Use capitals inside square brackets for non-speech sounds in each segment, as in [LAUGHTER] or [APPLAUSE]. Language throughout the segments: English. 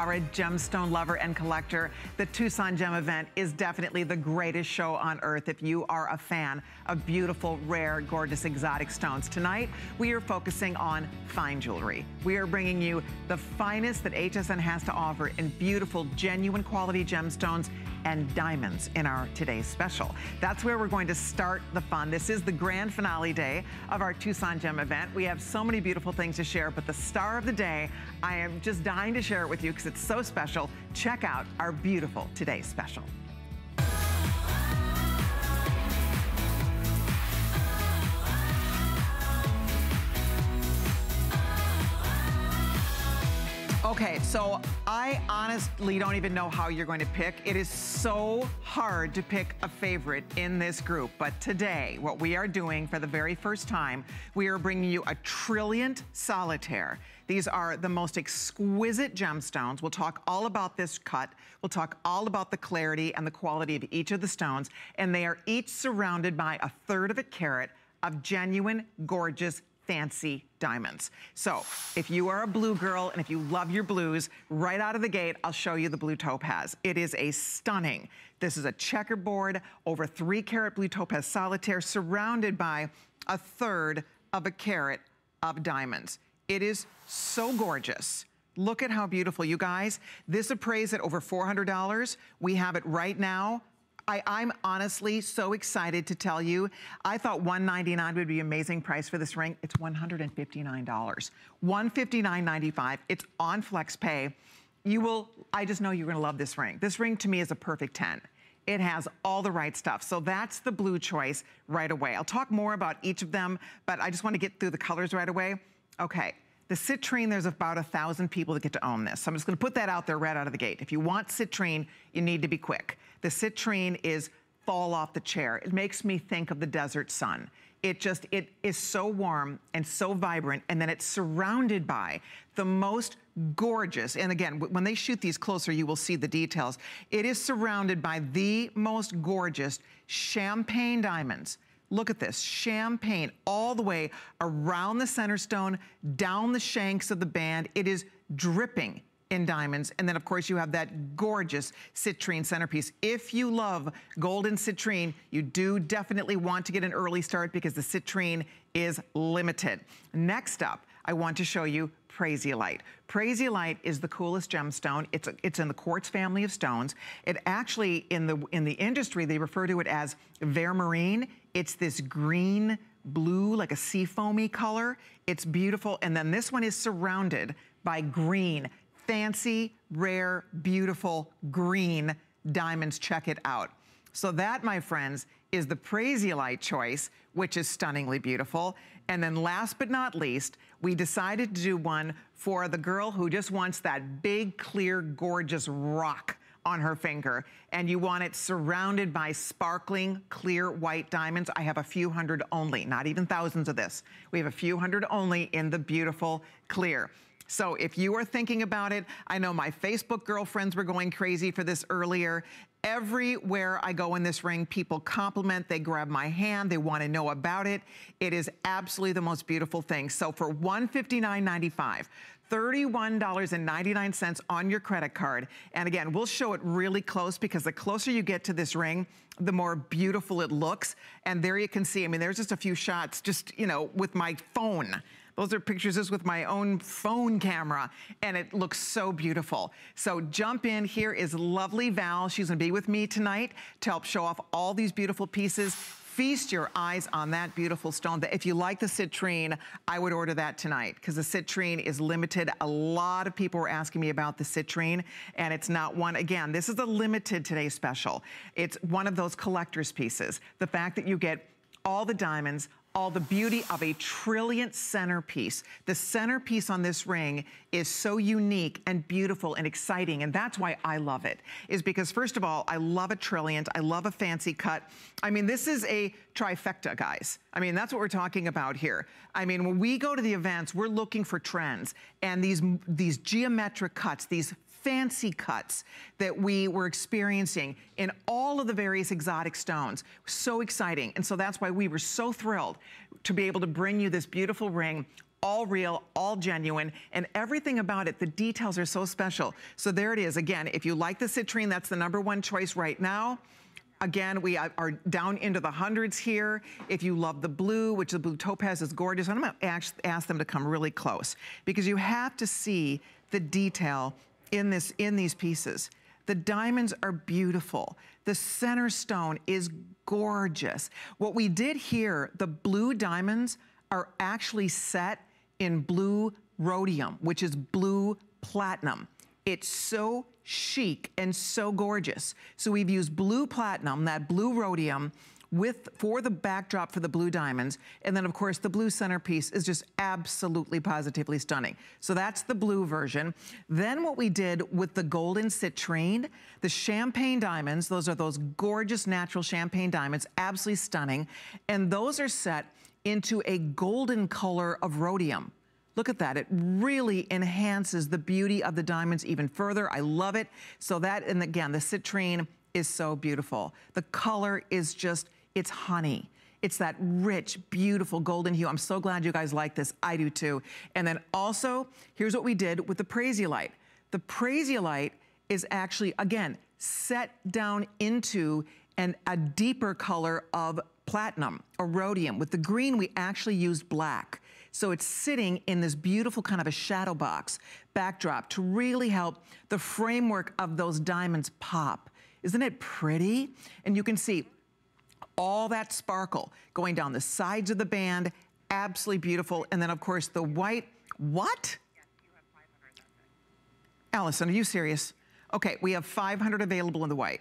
are a gemstone lover and collector, the Tucson Gem event is definitely the greatest show on earth if you are a fan of beautiful, rare, gorgeous, exotic stones. Tonight, we are focusing on fine jewelry. We are bringing you the finest that HSN has to offer in beautiful, genuine quality gemstones and diamonds in our today's special. That's where we're going to start the fun. This is the grand finale day of our Tucson Gem event. We have so many beautiful things to share, but the star of the day, I am just dying to share it with you because it's so special. Check out our beautiful today's special. Okay, so I honestly don't even know how you're going to pick. It is so hard to pick a favorite in this group. But today, what we are doing for the very first time, we are bringing you a Trilliant Solitaire. These are the most exquisite gemstones. We'll talk all about this cut. We'll talk all about the clarity and the quality of each of the stones. And they are each surrounded by a third of a carat of genuine, gorgeous, fancy diamonds. So if you are a blue girl and if you love your blues, right out of the gate, I'll show you the blue topaz. It is a stunning, this is a checkerboard, over three carat blue topaz solitaire surrounded by a third of a carat of diamonds. It is so gorgeous. Look at how beautiful, you guys. This appraised at over $400. We have it right now. I, am honestly so excited to tell you, I thought 199 would be an amazing price for this ring. It's $159. $159.95. It's on FlexPay. You will, I just know you're gonna love this ring. This ring to me is a perfect 10. It has all the right stuff. So that's the blue choice right away. I'll talk more about each of them, but I just wanna get through the colors right away. Okay, the citrine, there's about a thousand people that get to own this. So I'm just gonna put that out there right out of the gate. If you want citrine, you need to be quick. The citrine is fall off the chair. It makes me think of the desert sun. It just, it is so warm and so vibrant, and then it's surrounded by the most gorgeous, and again, when they shoot these closer, you will see the details. It is surrounded by the most gorgeous champagne diamonds Look at this, champagne all the way around the center stone, down the shanks of the band. It is dripping in diamonds. And then of course you have that gorgeous citrine centerpiece. If you love golden citrine, you do definitely want to get an early start because the citrine is limited. Next up, I want to show you Prasiolite. Prasiolite is the coolest gemstone. It's, a, it's in the quartz family of stones. It actually, in the, in the industry, they refer to it as vermarine. It's this green blue, like a sea foamy color. It's beautiful. And then this one is surrounded by green, fancy, rare, beautiful green diamonds. Check it out. So that, my friends, is the Prasiolite choice, which is stunningly beautiful. And then last but not least, we decided to do one for the girl who just wants that big, clear, gorgeous rock on her finger. And you want it surrounded by sparkling, clear white diamonds. I have a few hundred only, not even thousands of this. We have a few hundred only in the beautiful clear. So if you are thinking about it, I know my Facebook girlfriends were going crazy for this earlier. Everywhere I go in this ring, people compliment, they grab my hand, they wanna know about it. It is absolutely the most beautiful thing. So for $159.95, $31.99 on your credit card. And again, we'll show it really close because the closer you get to this ring, the more beautiful it looks. And there you can see, I mean, there's just a few shots just, you know, with my phone those are pictures just with my own phone camera, and it looks so beautiful. So jump in. Here is lovely Val. She's gonna be with me tonight to help show off all these beautiful pieces feast your eyes on that beautiful stone. If you like the citrine, I would order that tonight because the citrine is limited. A lot of people were asking me about the citrine and it's not one, again, this is a limited today special. It's one of those collector's pieces. The fact that you get all the diamonds, all the beauty of a trilliant centerpiece. The centerpiece on this ring is so unique and beautiful and exciting, and that's why I love it, is because first of all, I love a trilliant, I love a fancy cut. I mean, this is a trifecta, guys. I mean, that's what we're talking about here. I mean, when we go to the events, we're looking for trends, and these, these geometric cuts, these fancy cuts that we were experiencing in all of the various exotic stones. So exciting. And so that's why we were so thrilled to be able to bring you this beautiful ring all real, all genuine, and everything about it, the details are so special. So there it is. Again, if you like the citrine, that's the number one choice right now. Again, we are down into the hundreds here. If you love the blue, which the blue topaz is gorgeous, I'm gonna ask, ask them to come really close because you have to see the detail in this in these pieces. The diamonds are beautiful. The center stone is gorgeous. What we did here, the blue diamonds are actually set in blue rhodium, which is blue platinum. It's so chic and so gorgeous. So we've used blue platinum, that blue rhodium, with for the backdrop for the blue diamonds. And then of course the blue centerpiece is just absolutely positively stunning. So that's the blue version. Then what we did with the golden citrine, the champagne diamonds, those are those gorgeous natural champagne diamonds, absolutely stunning. And those are set into a golden color of rhodium. Look at that. It really enhances the beauty of the diamonds even further. I love it. So that, and again, the citrine is so beautiful. The color is just, it's honey. It's that rich, beautiful golden hue. I'm so glad you guys like this. I do too. And then also, here's what we did with the Prasiolite. The Prasiolite is actually, again, set down into an, a deeper color of platinum or rhodium. With the green, we actually used black. So it's sitting in this beautiful kind of a shadow box backdrop to really help the framework of those diamonds pop. Isn't it pretty? And you can see all that sparkle going down the sides of the band, absolutely beautiful. And then of course the white, what? Allison, are you serious? Okay, we have 500 available in the white.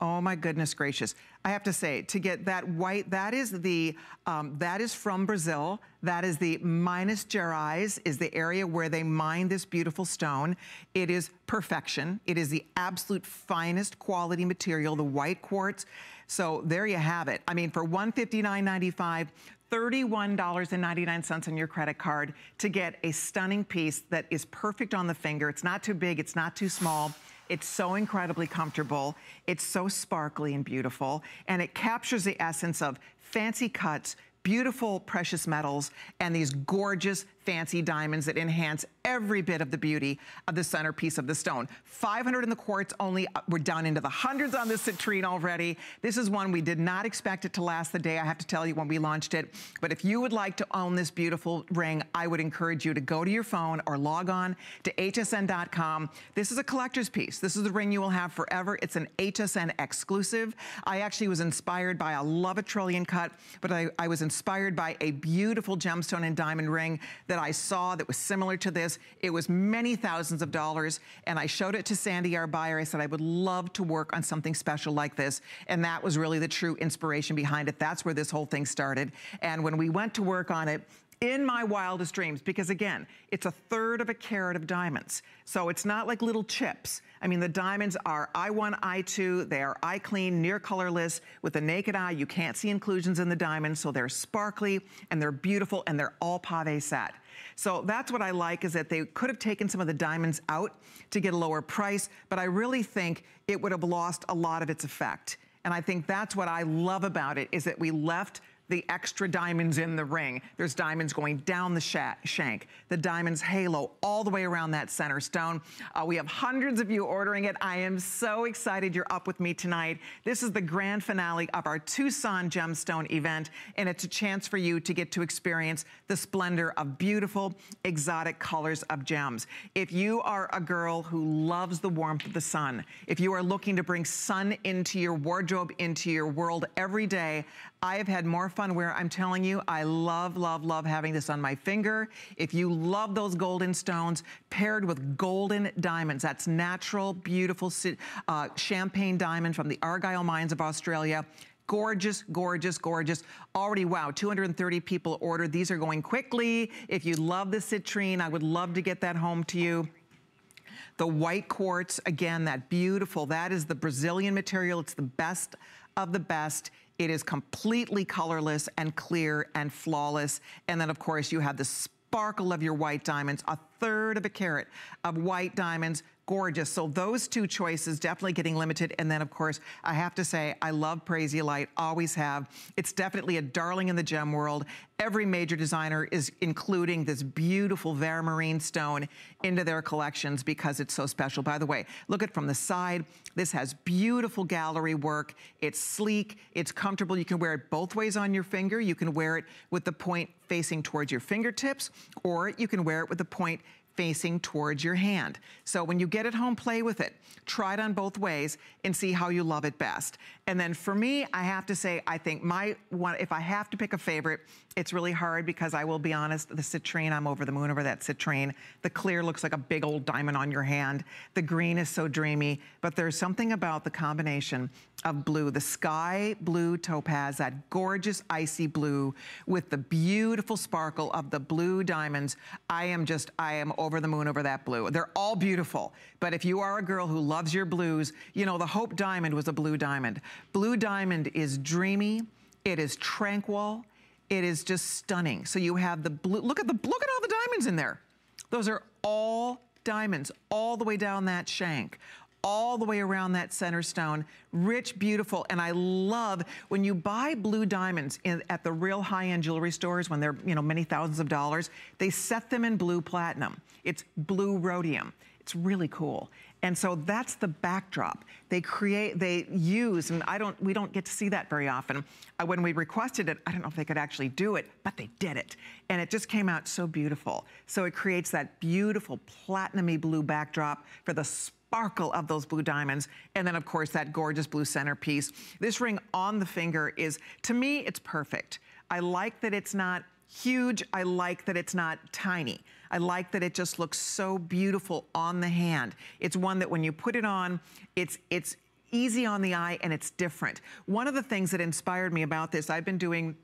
Oh my goodness gracious. I have to say, to get that white, that is the, um, that is from Brazil. That is the Minas Gerais, is the area where they mine this beautiful stone. It is perfection. It is the absolute finest quality material, the white quartz. So there you have it. I mean, for $159.95, $31.99 on your credit card to get a stunning piece that is perfect on the finger. It's not too big, it's not too small. It's so incredibly comfortable. It's so sparkly and beautiful. And it captures the essence of fancy cuts, beautiful precious metals, and these gorgeous fancy diamonds that enhance every bit of the beauty of the centerpiece of the stone. 500 in the quartz only. Uh, we're down into the hundreds on this citrine already. This is one we did not expect it to last the day, I have to tell you, when we launched it. But if you would like to own this beautiful ring, I would encourage you to go to your phone or log on to hsn.com. This is a collector's piece. This is the ring you will have forever. It's an HSN exclusive. I actually was inspired by a Love a Trillion cut, but I, I was inspired by a beautiful gemstone and diamond ring that I saw that was similar to this. It was many thousands of dollars, and I showed it to Sandy, our buyer. I said, I would love to work on something special like this, and that was really the true inspiration behind it. That's where this whole thing started. And when we went to work on it, in my wildest dreams, because again, it's a third of a carat of diamonds. So it's not like little chips. I mean, the diamonds are I1, I2, they are eye clean, near colorless. With the naked eye, you can't see inclusions in the diamonds, so they're sparkly and they're beautiful and they're all pave sat. So that's what I like is that they could have taken some of the diamonds out to get a lower price, but I really think it would have lost a lot of its effect. And I think that's what I love about it is that we left the extra diamonds in the ring. There's diamonds going down the shank, the diamonds halo all the way around that center stone. Uh, we have hundreds of you ordering it. I am so excited you're up with me tonight. This is the grand finale of our Tucson Gemstone event, and it's a chance for you to get to experience the splendor of beautiful, exotic colors of gems. If you are a girl who loves the warmth of the sun, if you are looking to bring sun into your wardrobe, into your world every day, I have had more fun where I'm telling you, I love, love, love having this on my finger. If you love those golden stones paired with golden diamonds, that's natural, beautiful uh, champagne diamond from the Argyle Mines of Australia. Gorgeous, gorgeous, gorgeous. Already, wow, 230 people ordered. These are going quickly. If you love the citrine, I would love to get that home to you. The white quartz, again, that beautiful, that is the Brazilian material. It's the best of the best. It is completely colorless and clear and flawless. And then of course you have the sparkle of your white diamonds, third of a carat of white diamonds, gorgeous. So those two choices definitely getting limited. And then of course, I have to say, I love Prasiolite, always have. It's definitely a darling in the gem world. Every major designer is including this beautiful Vermarine stone into their collections because it's so special. By the way, look at from the side. This has beautiful gallery work. It's sleek, it's comfortable. You can wear it both ways on your finger. You can wear it with the point facing towards your fingertips, or you can wear it with the point facing towards your hand. So when you get it home, play with it. Try it on both ways and see how you love it best. And then for me, I have to say, I think my one, if I have to pick a favorite, it's really hard because I will be honest, the citrine, I'm over the moon over that citrine. The clear looks like a big old diamond on your hand. The green is so dreamy, but there's something about the combination of blue, the sky blue topaz, that gorgeous icy blue with the beautiful sparkle of the blue diamonds. I am just, I am over the moon over that blue. They're all beautiful, but if you are a girl who loves your blues, you know, the Hope Diamond was a blue diamond. Blue diamond is dreamy, it is tranquil, it is just stunning. So you have the blue, look at the, look at all the diamonds in there. Those are all diamonds all the way down that shank all the way around that center stone. Rich, beautiful, and I love when you buy blue diamonds in, at the real high-end jewelry stores when they're, you know, many thousands of dollars, they set them in blue platinum. It's blue rhodium. It's really cool. And so that's the backdrop. They create, they use, and I don't, we don't get to see that very often. Uh, when we requested it, I don't know if they could actually do it, but they did it. And it just came out so beautiful. So it creates that beautiful platinumy blue backdrop for the sparkle of those blue diamonds. And then of course that gorgeous blue centerpiece. This ring on the finger is, to me, it's perfect. I like that it's not huge. I like that it's not tiny. I like that it just looks so beautiful on the hand. It's one that when you put it on, it's, it's easy on the eye and it's different. One of the things that inspired me about this, I've been doing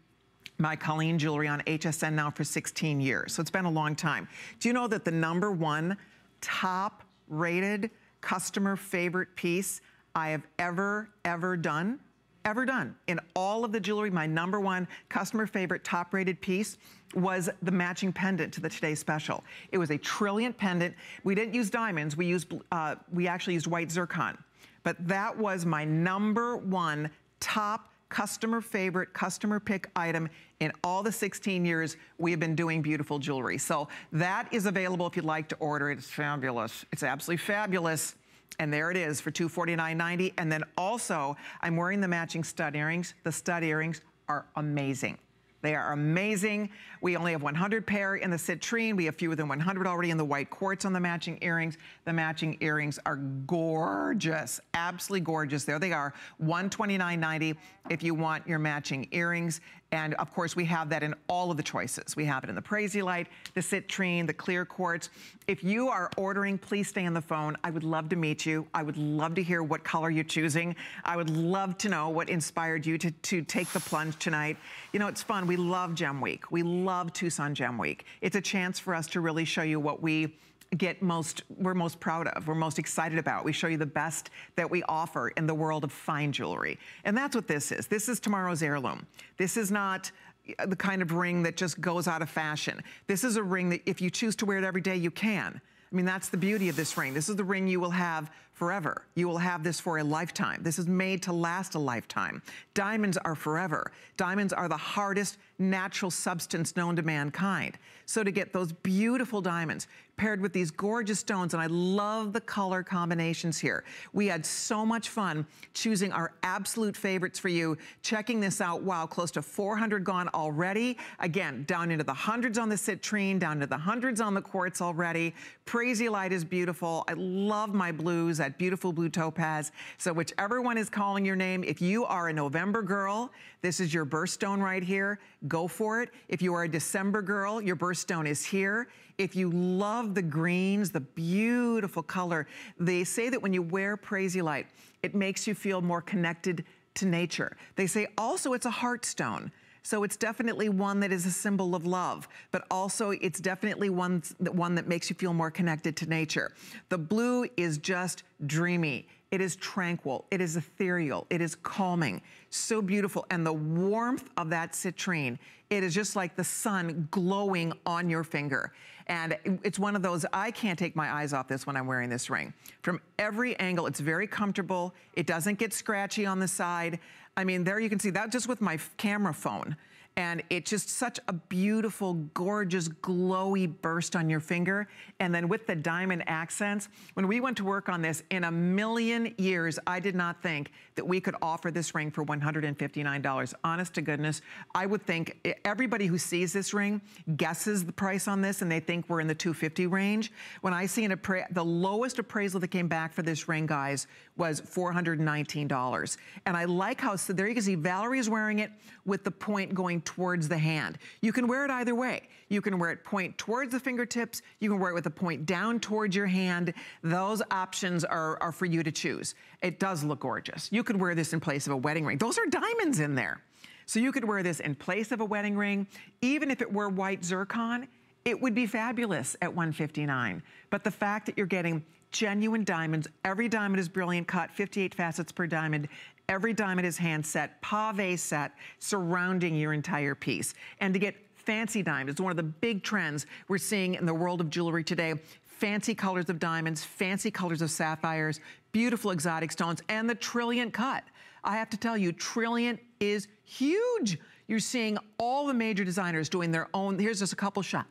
my Colleen jewelry on HSN now for 16 years. So it's been a long time. Do you know that the number one top rated customer favorite piece I have ever, ever done ever done in all of the jewelry, my number one customer favorite top rated piece was the matching pendant to the Today Special. It was a trilliant pendant. We didn't use diamonds, we used, uh, we actually used white zircon. But that was my number one top customer favorite, customer pick item in all the 16 years we have been doing beautiful jewelry. So that is available if you'd like to order it. It's fabulous. It's absolutely fabulous. And there it is for $249.90. And then also, I'm wearing the matching stud earrings. The stud earrings are amazing. They are amazing. We only have 100 pair in the citrine. We have fewer than 100 already in the white quartz on the matching earrings. The matching earrings are gorgeous, absolutely gorgeous. There they are, $129.90 if you want your matching earrings. And of course, we have that in all of the choices. We have it in the Prasiolite, the Citrine, the Clear Quartz. If you are ordering, please stay on the phone. I would love to meet you. I would love to hear what color you're choosing. I would love to know what inspired you to, to take the plunge tonight. You know, it's fun. We love Gem Week. We love Tucson Gem Week. It's a chance for us to really show you what we get most, we're most proud of, we're most excited about. We show you the best that we offer in the world of fine jewelry. And that's what this is. This is tomorrow's heirloom. This is not uh, the kind of ring that just goes out of fashion. This is a ring that if you choose to wear it every day, you can. I mean, that's the beauty of this ring. This is the ring you will have forever. You will have this for a lifetime. This is made to last a lifetime. Diamonds are forever. Diamonds are the hardest natural substance known to mankind. So to get those beautiful diamonds paired with these gorgeous stones, and I love the color combinations here. We had so much fun choosing our absolute favorites for you, checking this out. Wow, close to 400 gone already. Again, down into the hundreds on the citrine, down to the hundreds on the quartz already. Prasiolite is beautiful. I love my blues, that beautiful blue topaz. So whichever one is calling your name, if you are a November girl, this is your birthstone right here. Go for it. If you are a December girl, your birthstone is here. If you love the greens, the beautiful color, they say that when you wear Prasiolite, it makes you feel more connected to nature. They say also it's a heart stone. So it's definitely one that is a symbol of love, but also it's definitely one, one that makes you feel more connected to nature. The blue is just dreamy. It is tranquil. It is ethereal. It is calming. So beautiful. And the warmth of that citrine, it is just like the sun glowing on your finger. And it's one of those, I can't take my eyes off this when I'm wearing this ring. From every angle, it's very comfortable. It doesn't get scratchy on the side. I mean, there you can see that just with my camera phone and it's just such a beautiful, gorgeous, glowy burst on your finger. And then with the diamond accents, when we went to work on this, in a million years, I did not think that we could offer this ring for $159. Honest to goodness, I would think everybody who sees this ring guesses the price on this and they think we're in the 250 range. When I see an the lowest appraisal that came back for this ring, guys, was $419. And I like how, so there you can see Valerie is wearing it with the point going towards the hand. You can wear it either way. You can wear it point towards the fingertips. You can wear it with the point down towards your hand. Those options are, are for you to choose. It does look gorgeous. You could wear this in place of a wedding ring. Those are diamonds in there. So you could wear this in place of a wedding ring. Even if it were white zircon, it would be fabulous at 159. But the fact that you're getting genuine diamonds, every diamond is brilliant cut, 58 facets per diamond, Every diamond is hand set, pave set, surrounding your entire piece. And to get fancy diamonds, it's one of the big trends we're seeing in the world of jewelry today. Fancy colors of diamonds, fancy colors of sapphires, beautiful exotic stones, and the trilliant cut. I have to tell you, trilliant is huge. You're seeing all the major designers doing their own, here's just a couple shot,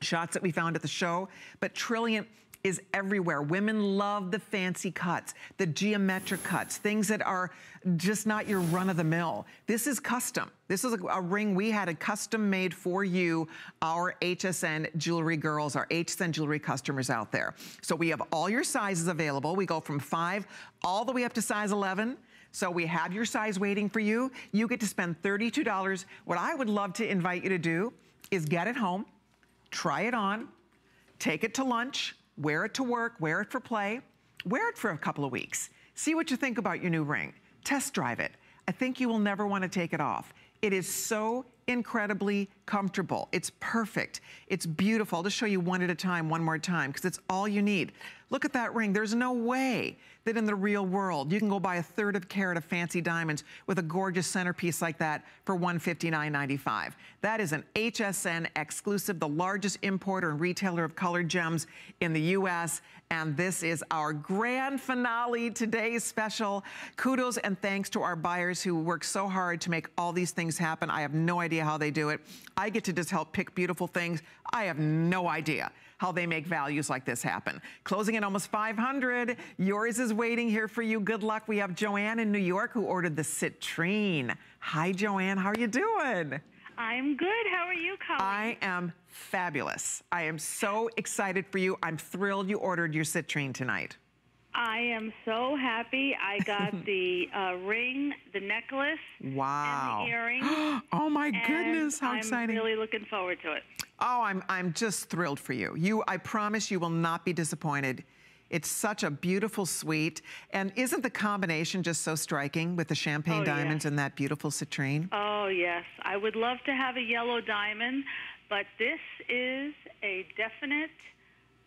shots that we found at the show, but trilliant is everywhere. Women love the fancy cuts, the geometric cuts, things that are just not your run of the mill. This is custom. This is a, a, ring we had a custom made for you, our HSN jewelry girls, our HSN jewelry customers out there. So we have all your sizes available. We go from five all the way up to size 11. So we have your size waiting for you. You get to spend $32. What I would love to invite you to do is get it home, try it on, take it to lunch, wear it to work, wear it for play, wear it for a couple of weeks. See what you think about your new ring. Test drive it. I think you will never want to take it off. It is so incredibly comfortable. It's perfect. It's beautiful. I'll just show you one at a time, one more time, because it's all you need. Look at that ring. There's no way that in the real world, you can go buy a third of a carat of fancy diamonds with a gorgeous centerpiece like that for $159.95. That is an HSN exclusive, the largest importer and retailer of colored gems in the U.S. And this is our grand finale, today's special. Kudos and thanks to our buyers who work so hard to make all these things happen. I have no idea how they do it. I get to just help pick beautiful things. I have no idea how they make values like this happen. Closing at almost 500. Yours is waiting here for you. Good luck. We have Joanne in New York who ordered the citrine. Hi, Joanne. How are you doing? I'm good. How are you, Colleen? I am fabulous. I am so excited for you. I'm thrilled you ordered your citrine tonight. I am so happy. I got [LAUGHS] the uh, ring, the necklace, wow. and the [GASPS] earrings. oh my goodness, how I'm exciting. I'm really looking forward to it. Oh, I'm, I'm just thrilled for you. You, I promise you will not be disappointed. It's such a beautiful suite. And isn't the combination just so striking with the champagne oh, diamonds yes. and that beautiful citrine? Oh, yes. I would love to have a yellow diamond, but this is a definite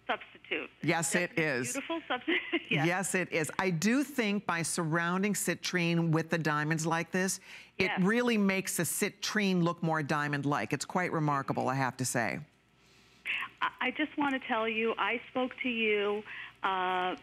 substitute. Yes, it is. Beautiful substitute. [LAUGHS] yes. yes. it is. I do think by surrounding citrine with the diamonds like this, it really makes the citrine look more diamond-like. It's quite remarkable, I have to say. I just want to tell you, I spoke to you uh,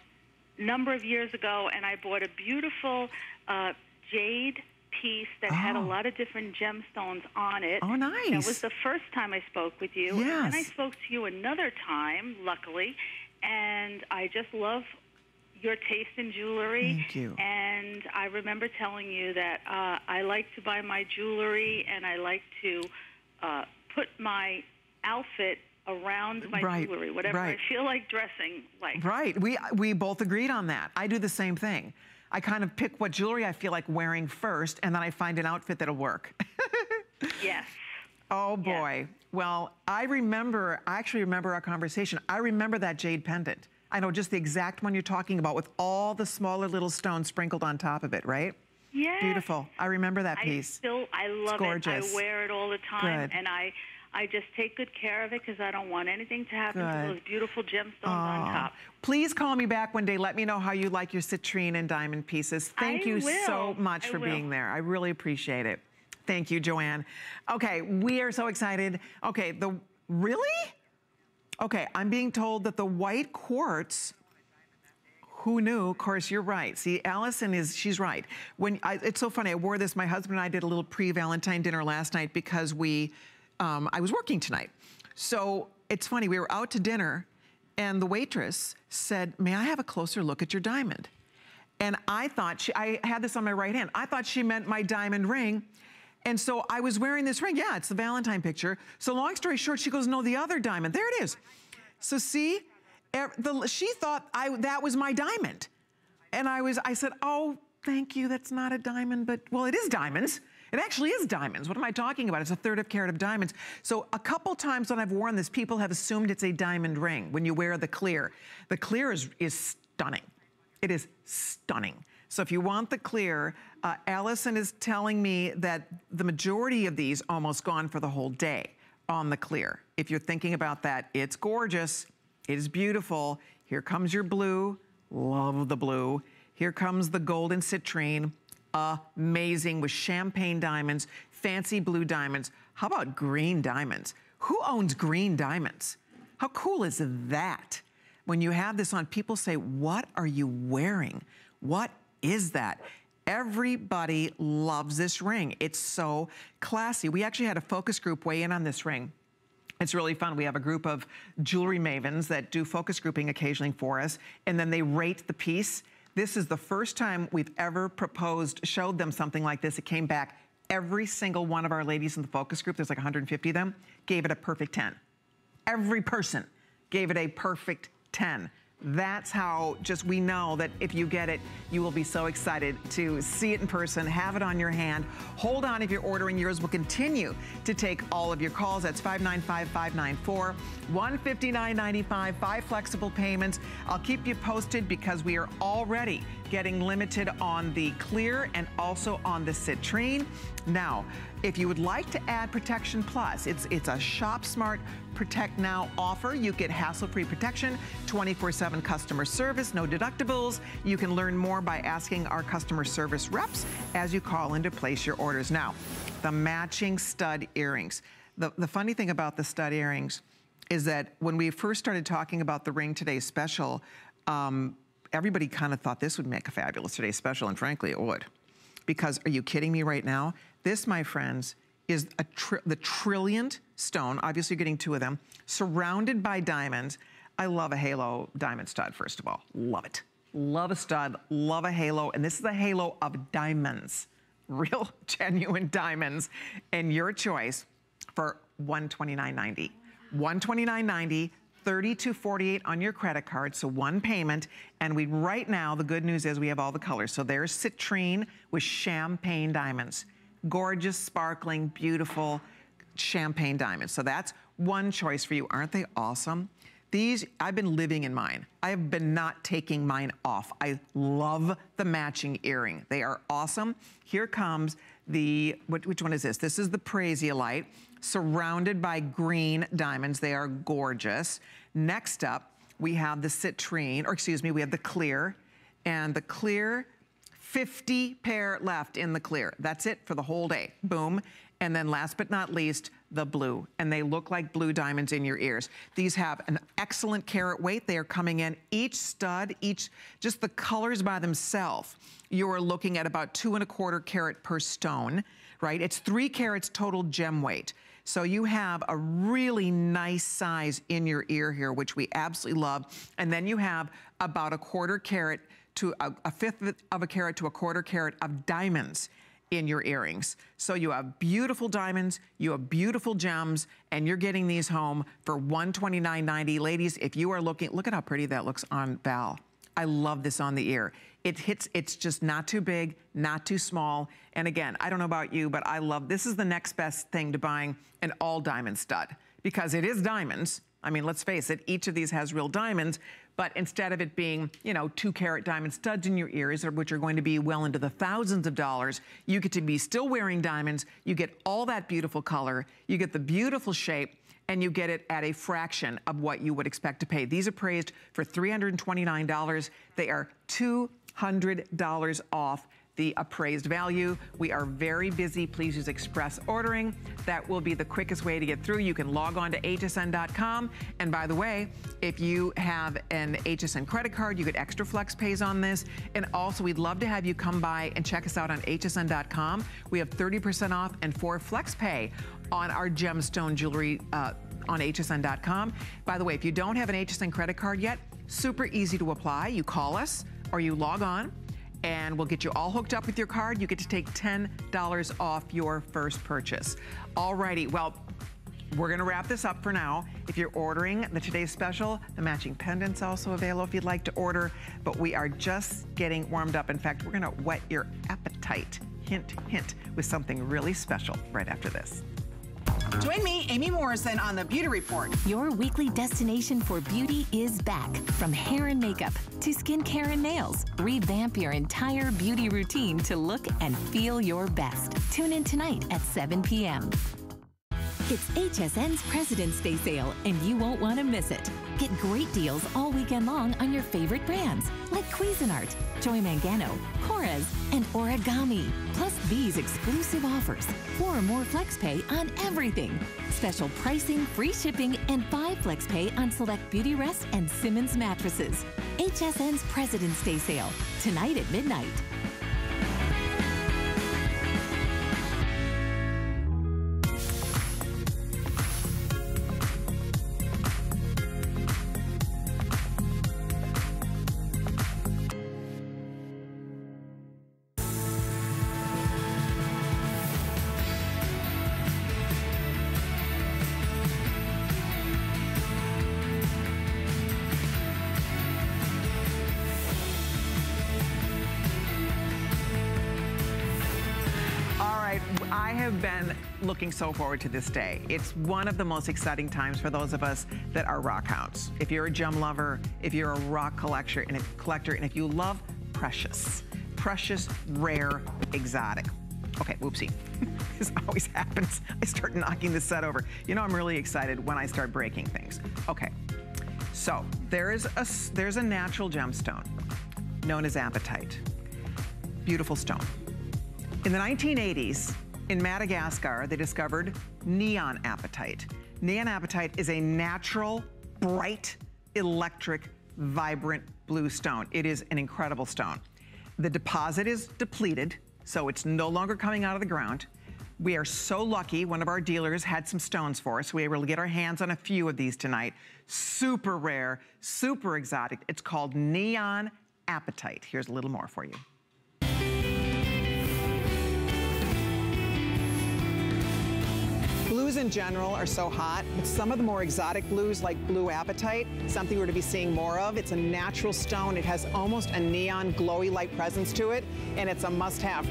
number of years ago, and I bought a beautiful uh, jade piece that oh. had a oh. lot of different gemstones on it. Oh, nice. That was the first time I spoke with you. Yes. And I spoke to you another time, luckily, and I just love your taste in jewelry. Thank you. And I remember telling you that uh, I like to buy my jewelry and I like to uh, put my outfit around my right, jewelry, whatever right. I feel like dressing like. Right. We we both agreed on that. I do the same thing. I kind of pick what jewelry I feel like wearing first, and then I find an outfit that'll work. [LAUGHS] yes. Oh boy. Yes. Well, I remember, I actually remember our conversation. I remember that jade pendant. I know just the exact one you're talking about with all the smaller little stones sprinkled on top of it, right? Yeah. Beautiful. I remember that I piece. Still, I love it's gorgeous. it. I wear it all the time, Good. and I I just take good care of it because I don't want anything to happen Good. to those beautiful gemstones on top. Please call me back one day. Let me know how you like your citrine and diamond pieces. Thank I you so much I for will. being there. I really appreciate it. Thank you, Joanne. Okay, we are so excited. Okay, the really? Okay, I'm being told that the white quartz who knew? Of course, you're right. See, Allison is, she's right. When I, It's so funny, I wore this, my husband and I did a little pre-Valentine dinner last night because we, um, I was working tonight. So it's funny, we were out to dinner and the waitress said, may I have a closer look at your diamond? And I thought, she, I had this on my right hand. I thought she meant my diamond ring. And so I was wearing this ring. Yeah, it's the Valentine picture. So long story short, she goes, no, the other diamond. There it is. So see, the, she thought I, that was my diamond. And I was, I said, oh, thank you, that's not a diamond, but, well, it is diamonds. It actually is diamonds. What am I talking about? It's a third of carat of diamonds. So a couple times when I've worn this, people have assumed it's a diamond ring when you wear the clear. The clear is, is stunning. It is stunning. So if you want the clear, uh, Allison is telling me that the majority of these almost gone for the whole day on the clear. If you're thinking about that, it's gorgeous. It is beautiful. Here comes your blue. Love the blue. Here comes the golden citrine. Amazing with champagne diamonds, fancy blue diamonds. How about green diamonds? Who owns green diamonds? How cool is that? When you have this on, people say, what are you wearing? What is that? Everybody loves this ring. It's so classy. We actually had a focus group weigh in on this ring. It's really fun. We have a group of jewelry mavens that do focus grouping occasionally for us, and then they rate the piece. This is the first time we've ever proposed, showed them something like this. It came back. Every single one of our ladies in the focus group, there's like 150 of them, gave it a perfect 10. Every person gave it a perfect 10. That's how just we know that if you get it, you will be so excited to see it in person, have it on your hand. Hold on if you're ordering yours. We'll continue to take all of your calls. That's 595-594, 159.95, five flexible payments. I'll keep you posted because we are already getting limited on the clear and also on the citrine. Now, if you would like to add Protection Plus, it's, it's a Shop Smart Protect Now offer. You get hassle-free protection, 24-7 customer service, no deductibles. You can learn more by asking our customer service reps as you call in to place your orders. Now, the matching stud earrings. The, the funny thing about the stud earrings is that when we first started talking about the Ring Today special, um, everybody kind of thought this would make a fabulous Today special, and frankly, it would. Because, are you kidding me right now? This, my friends, is a tri the trilliant stone, obviously you're getting two of them, surrounded by diamonds. I love a halo diamond stud, first of all. Love it. Love a stud, love a halo, and this is a halo of diamonds. [LAUGHS] Real, genuine diamonds. And your choice for $129.90. $129.90, 3248 on your credit card, so one payment. And we right now, the good news is we have all the colors. So there's citrine with champagne diamonds. Gorgeous, sparkling, beautiful champagne diamonds. So that's one choice for you. Aren't they awesome? These, I've been living in mine. I have been not taking mine off. I love the matching earring. They are awesome. Here comes the, which one is this? This is the Prasiolite, surrounded by green diamonds. They are gorgeous. Next up, we have the citrine, or excuse me, we have the clear. And the clear, 50 pair left in the clear. That's it for the whole day. Boom. And then last but not least, the blue. And they look like blue diamonds in your ears. These have an excellent carat weight. They are coming in each stud, each, just the colors by themselves. You're looking at about two and a quarter carat per stone, right? It's three carats total gem weight. So you have a really nice size in your ear here, which we absolutely love. And then you have about a quarter carat to a, a fifth of a carat to a quarter carat of diamonds in your earrings. So you have beautiful diamonds, you have beautiful gems, and you're getting these home for $129.90. Ladies, if you are looking, look at how pretty that looks on Val. I love this on the ear. It hits, it's just not too big, not too small. And again, I don't know about you, but I love, this is the next best thing to buying an all diamond stud because it is diamonds, I mean, let's face it, each of these has real diamonds, but instead of it being, you know, two carat diamond studs in your ears, which are going to be well into the thousands of dollars, you get to be still wearing diamonds. You get all that beautiful color. You get the beautiful shape and you get it at a fraction of what you would expect to pay. These are praised for $329. They are $200 off the appraised value. We are very busy. Please use express ordering. That will be the quickest way to get through. You can log on to hsn.com. And by the way, if you have an HSN credit card, you get extra flex pays on this. And also, we'd love to have you come by and check us out on hsn.com. We have 30% off and four flex pay on our gemstone jewelry uh, on hsn.com. By the way, if you don't have an HSN credit card yet, super easy to apply. You call us or you log on and we'll get you all hooked up with your card. You get to take $10 off your first purchase. Alrighty, well, we're gonna wrap this up for now. If you're ordering the today's special, the matching pendant's also available if you'd like to order, but we are just getting warmed up. In fact, we're gonna whet your appetite, hint, hint, with something really special right after this. Join me, Amy Morrison, on the Beauty Report. Your weekly destination for beauty is back. From hair and makeup to skincare and nails, revamp your entire beauty routine to look and feel your best. Tune in tonight at 7 p.m. It's HSN's President's Day sale, and you won't want to miss it. Get great deals all weekend long on your favorite brands like Cuisinart, Joy Mangano, Korres, and Origami. Plus these exclusive offers. Four or more flex pay on everything. Special pricing, free shipping, and five flex pay on select Beautyrest and Simmons mattresses. HSN's President's Day sale, tonight at midnight. Looking so forward to this day. It's one of the most exciting times for those of us that are rock hounds. If you're a gem lover, if you're a rock collector, and if, collector, and if you love precious, precious, rare, exotic. Okay, whoopsie. [LAUGHS] this always happens. I start knocking the set over. You know, I'm really excited when I start breaking things. Okay, so there is a, there's a natural gemstone known as apatite. Beautiful stone. In the 1980s, in Madagascar, they discovered neon apatite. Neon apatite is a natural, bright, electric, vibrant blue stone. It is an incredible stone. The deposit is depleted, so it's no longer coming out of the ground. We are so lucky, one of our dealers had some stones for us. We were able to get our hands on a few of these tonight. Super rare, super exotic. It's called neon apatite. Here's a little more for you. Blues in general are so hot, but some of the more exotic blues like blue apatite, something we're to be seeing more of. It's a natural stone. It has almost a neon glowy light presence to it, and it's a must-have.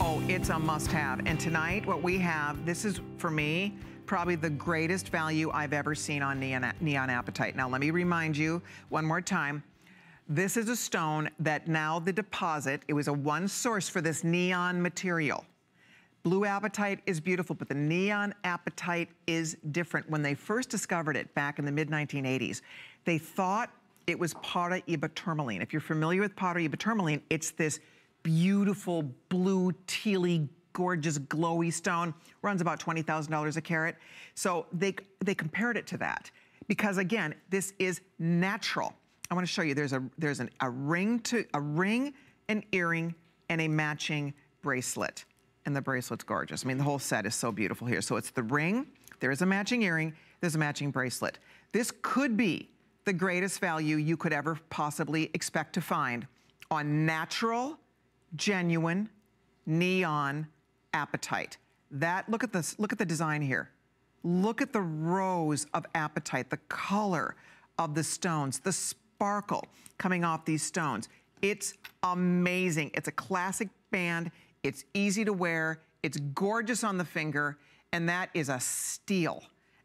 Oh, it's a must-have. And tonight, what we have, this is, for me, probably the greatest value I've ever seen on neon, neon apatite. Now, let me remind you one more time, this is a stone that now the deposit, it was a one source for this neon material. Blue apatite is beautiful, but the neon apatite is different. When they first discovered it back in the mid-1980s, they thought it was Paraiba tourmaline. If you're familiar with Paraiba tourmaline, it's this beautiful blue, tealy, gorgeous, glowy stone. Runs about $20,000 a carat. So they, they compared it to that because again, this is natural. I want to show you. There's a there's an, a ring to a ring, an earring, and a matching bracelet. And the bracelet's gorgeous. I mean, the whole set is so beautiful here. So it's the ring. There's a matching earring. There's a matching bracelet. This could be the greatest value you could ever possibly expect to find on natural, genuine, neon apatite. That, look at this, look at the design here. Look at the rows of apatite, the color of the stones, the sparkle coming off these stones. It's amazing. It's a classic band. It's easy to wear. It's gorgeous on the finger, and that is a steal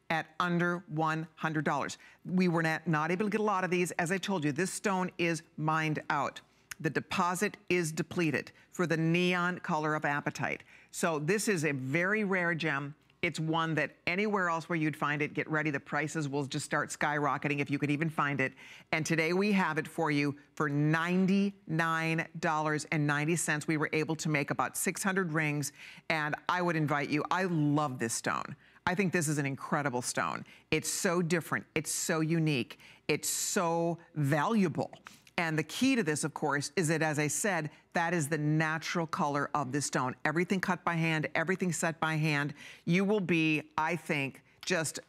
at under $100. We were not, not able to get a lot of these. As I told you, this stone is mined out. The deposit is depleted for the neon color of apatite. So this is a very rare gem. It's one that anywhere else where you'd find it, get ready, the prices will just start skyrocketing if you could even find it. And today we have it for you for $99.90. We were able to make about 600 rings, and I would invite you, I love this stone. I think this is an incredible stone. It's so different, it's so unique, it's so valuable. And the key to this, of course, is that, as I said, that is the natural color of this stone. Everything cut by hand, everything set by hand. You will be, I think, just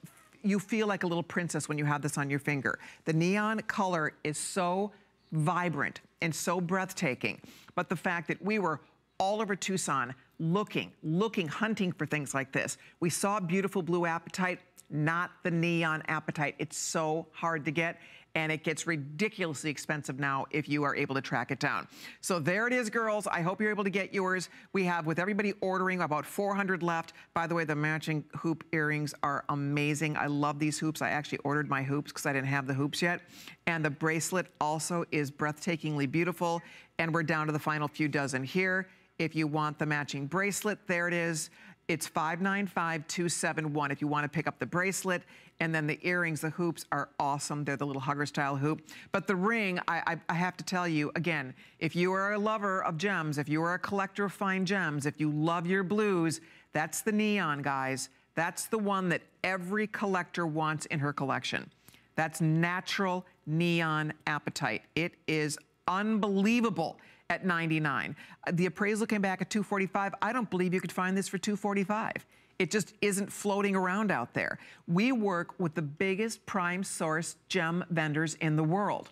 you feel like a little princess when you have this on your finger. The neon color is so vibrant and so breathtaking. But the fact that we were all over Tucson looking, looking, hunting for things like this. We saw beautiful blue apatite, not the neon apatite. It's so hard to get and it gets ridiculously expensive now if you are able to track it down. So there it is, girls. I hope you're able to get yours. We have, with everybody ordering, about 400 left. By the way, the matching hoop earrings are amazing. I love these hoops. I actually ordered my hoops because I didn't have the hoops yet. And the bracelet also is breathtakingly beautiful. And we're down to the final few dozen here. If you want the matching bracelet, there it is. It's 595271 if you want to pick up the bracelet. And then the earrings, the hoops are awesome. They're the little hugger style hoop. But the ring, I, I, I, have to tell you, again, if you are a lover of gems, if you are a collector of fine gems, if you love your blues, that's the neon, guys. That's the one that every collector wants in her collection. That's natural neon apatite. It is unbelievable at 99. Uh, the appraisal came back at 245. I don't believe you could find this for 245. It just isn't floating around out there. We work with the biggest prime source gem vendors in the world.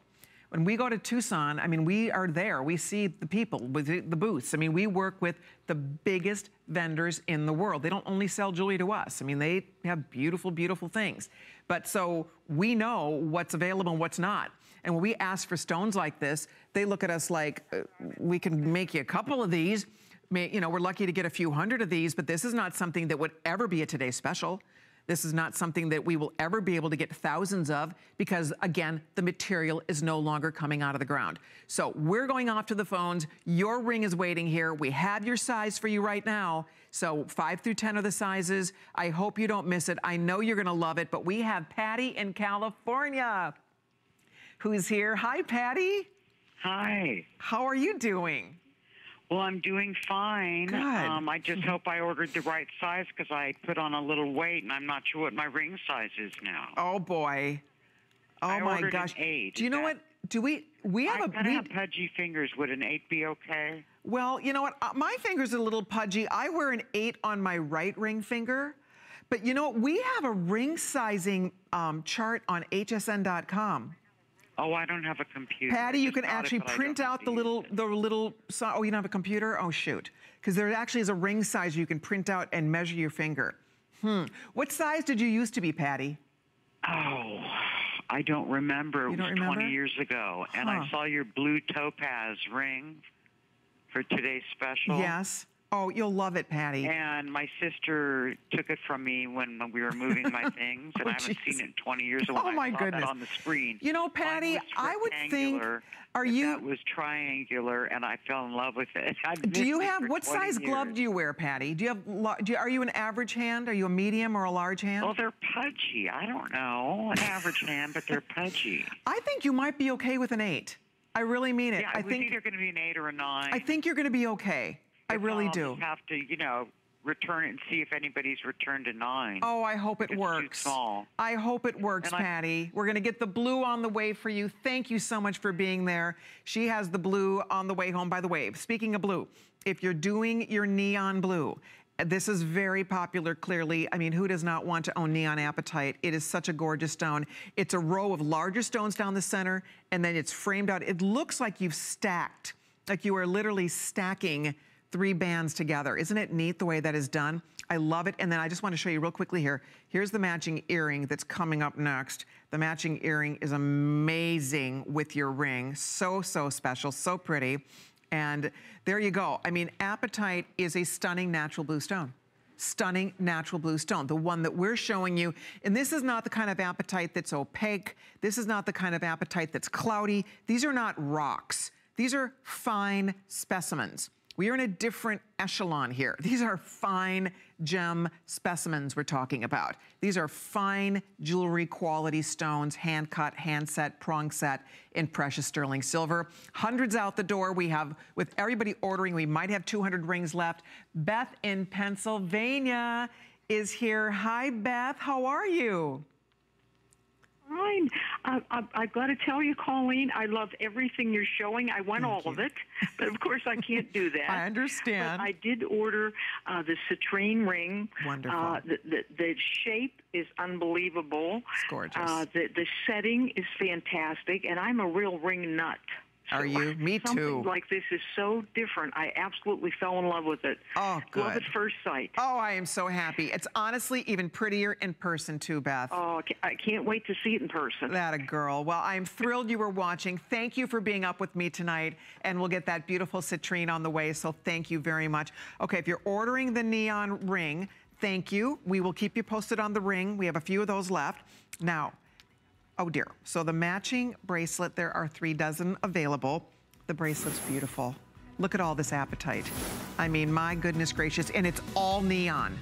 When we go to Tucson, I mean, we are there. We see the people with the booths. I mean, we work with the biggest vendors in the world. They don't only sell jewelry to us. I mean, they have beautiful, beautiful things. But so we know what's available and what's not. And when we ask for stones like this, they look at us like, uh, we can make you a couple of these, may, you know, we're lucky to get a few hundred of these, but this is not something that would ever be a Today Special. This is not something that we will ever be able to get thousands of because, again, the material is no longer coming out of the ground. So we're going off to the phones. Your ring is waiting here. We have your size for you right now. So 5 through 10 are the sizes. I hope you don't miss it. I know you're going to love it, but we have Patty in California who's here. Hi, Patty. Hi. How are you doing? Well, I'm doing fine. Good. Um, I just hope I ordered the right size because I put on a little weight and I'm not sure what my ring size is now. Oh boy. Oh I my gosh. eight. Do you know that, what? Do we we have I a kind of have pudgy fingers. Would an eight be okay? Well, you know what? Uh, my finger's are a little pudgy. I wear an eight on my right ring finger. But you know what? We have a ring sizing um, chart on hsn.com. Oh, I don't have a computer. Patty, you can actually it, print out the little, the little, oh, you don't have a computer? Oh, shoot. Because there actually is a ring size you can print out and measure your finger. Hmm. What size did you used to be, Patty? Oh, I don't remember. You it don't was remember? 20 years ago. And I saw your blue topaz ring for today's special. Yes. Oh, you'll love it, Patty. And my sister took it from me when we were moving my [LAUGHS] things, and Oh, I haven't jeez. seen it in 20 years. Oh, when Oh, I my goodness. on the screen. You know, Patty, I would think, are you- That was triangular, and I fell in love with it. [LAUGHS] Do you have, what 20 size glove do you wear, Patty? Do you have, do you, are you an average hand? Are you a medium or a large hand? Oh, they're pudgy. I don't know, an average hand, but they're pudgy. [LAUGHS] I think you might be okay with an eight. I really mean it. Yeah, I it think, either going to be an eight or a nine. I think you're going to be okay. I really do. Have to, you know, return it and see if anybody's returned a nine. Oh, I hope it works. I hope it works, And I- Patty. We're going to get the blue on the way for you. Thank you so much for being there. She has the blue on the way home. By the way, speaking of blue, if you're doing your neon blue, this is very popular, clearly. I mean, who does not want to own neon Apatite? It is such a gorgeous stone. It's a row of larger stones down the center, and then it's framed out. It looks like you've stacked, like you are literally stacking three bands together. Isn't it neat the way that is done? I love it. And then I just want to show you real quickly here. Here's the matching earring that's coming up next. The matching earring is amazing with your ring. So, so special, so pretty. And there you go. I mean, Apatite is a stunning natural blue stone stunning natural blue stone, the one that we're showing you. And this is not the kind of apatite that's opaque. This is not the kind of apatite that's cloudy. These are not rocks. These are fine specimens. We are in a different echelon here. These are fine gem specimens we're talking about. These are fine jewelry quality stones, hand cut, hand set, prong set in precious sterling silver. Hundreds out the door. We have, with everybody ordering, we might have 200 rings left. Beth in Pennsylvania is here. Hi, Beth. How are you? Fine. I, I, I've got to tell you, Colleen, I love everything you're showing. I want Thank all of it, but of course I can't do [LAUGHS] that. I understand. But I did order uh, the citrine ring. Wonderful. Uh, the, the, the shape is unbelievable. It's gorgeous. Uh, the, the setting is fantastic, and I'm a real ring nut. Are you? Me Something too. like this is so different. I absolutely fell in love with it. Oh, good. Love at first sight. Oh, I am so happy. It's honestly even prettier in person too, Beth. Oh, I I can't wait to see it in person. That a girl. Well, I'm thrilled you were watching. Thank you for being up with me tonight. And we'll get that beautiful citrine on the way. So thank you very much. Okay, if you're ordering the neon ring, thank you. We will keep you posted on the ring. We have a few of those left. Now, oh dear. So the matching bracelet, there are three dozen available. The bracelet's beautiful. Look at all this apatite. I mean, my goodness gracious. And it's all neon.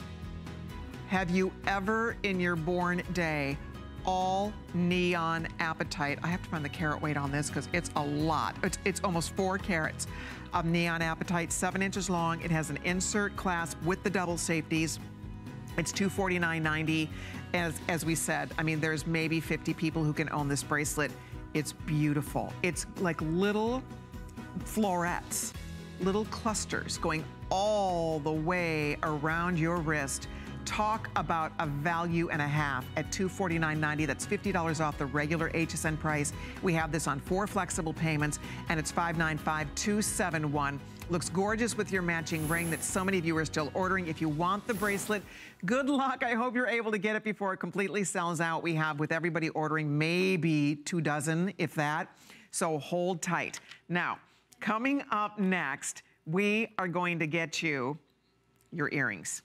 Have you ever in your born day all neon apatite? I have to find the carat weight on this because it's a lot. It's, it's almost four carats of neon apatite, seven inches long. It has an insert clasp with the double safeties. It's $249.90. As, as we said, I mean, there's maybe 50 people who can own this bracelet. It's beautiful. It's like little florets, little clusters going all the way around your wrist. Talk about a value and a half at $249.90. That's $50 off the regular HSN price. We have this on four flexible payments, and it's $595,271. Looks gorgeous with your matching ring that so many of you are still ordering. If you want the bracelet, good luck. I hope you're able to get it before it completely sells out. We have, with everybody ordering, maybe two dozen, if that. So hold tight. Now, coming up next, we are going to get you your earrings.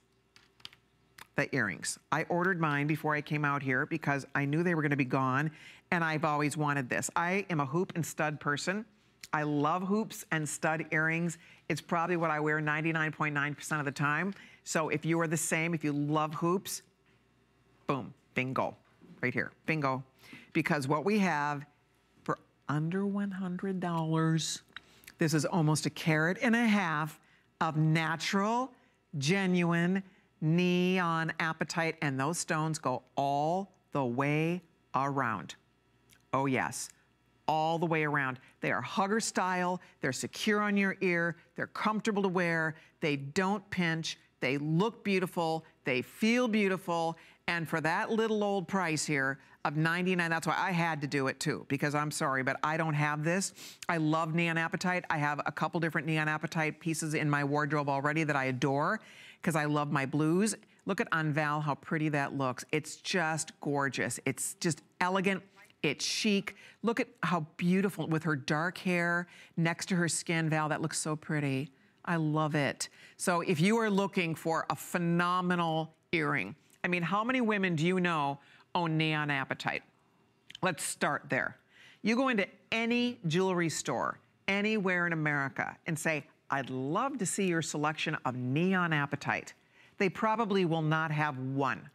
The earrings. I ordered mine before I came out here because I knew they were going to be gone, and I've always wanted this. I am a hoop and stud person. I love hoops and stud earrings. It's probably what I wear 99.9% of the time. So if you are the same, if you love hoops, boom, bingo, right here, bingo. Because what we have for under $100, this is almost a carat and a half of natural, genuine, neon apatite, and those stones go all the way around. Oh yes, all the way around. They are hugger style, they're secure on your ear, they're comfortable to wear, they don't pinch, they look beautiful, they feel beautiful, and for that little old price here of 99, that's why I had to do it too, because I'm sorry, but I don't have this. I love neon Apatite. I have a couple different neon Apatite pieces in my wardrobe already that I adore because I love my blues. Look at Unval, how pretty that looks. It's just gorgeous. It's just elegant. It's chic. Look at how beautiful with her dark hair next to her skin, Val. That looks so pretty. I love it. So if you are looking for a phenomenal earring, I mean, how many women do you know own neon apatite? Let's start there. You go into any jewelry store anywhere in America and say, I'd love to see your selection of neon apatite. They probably will not have one.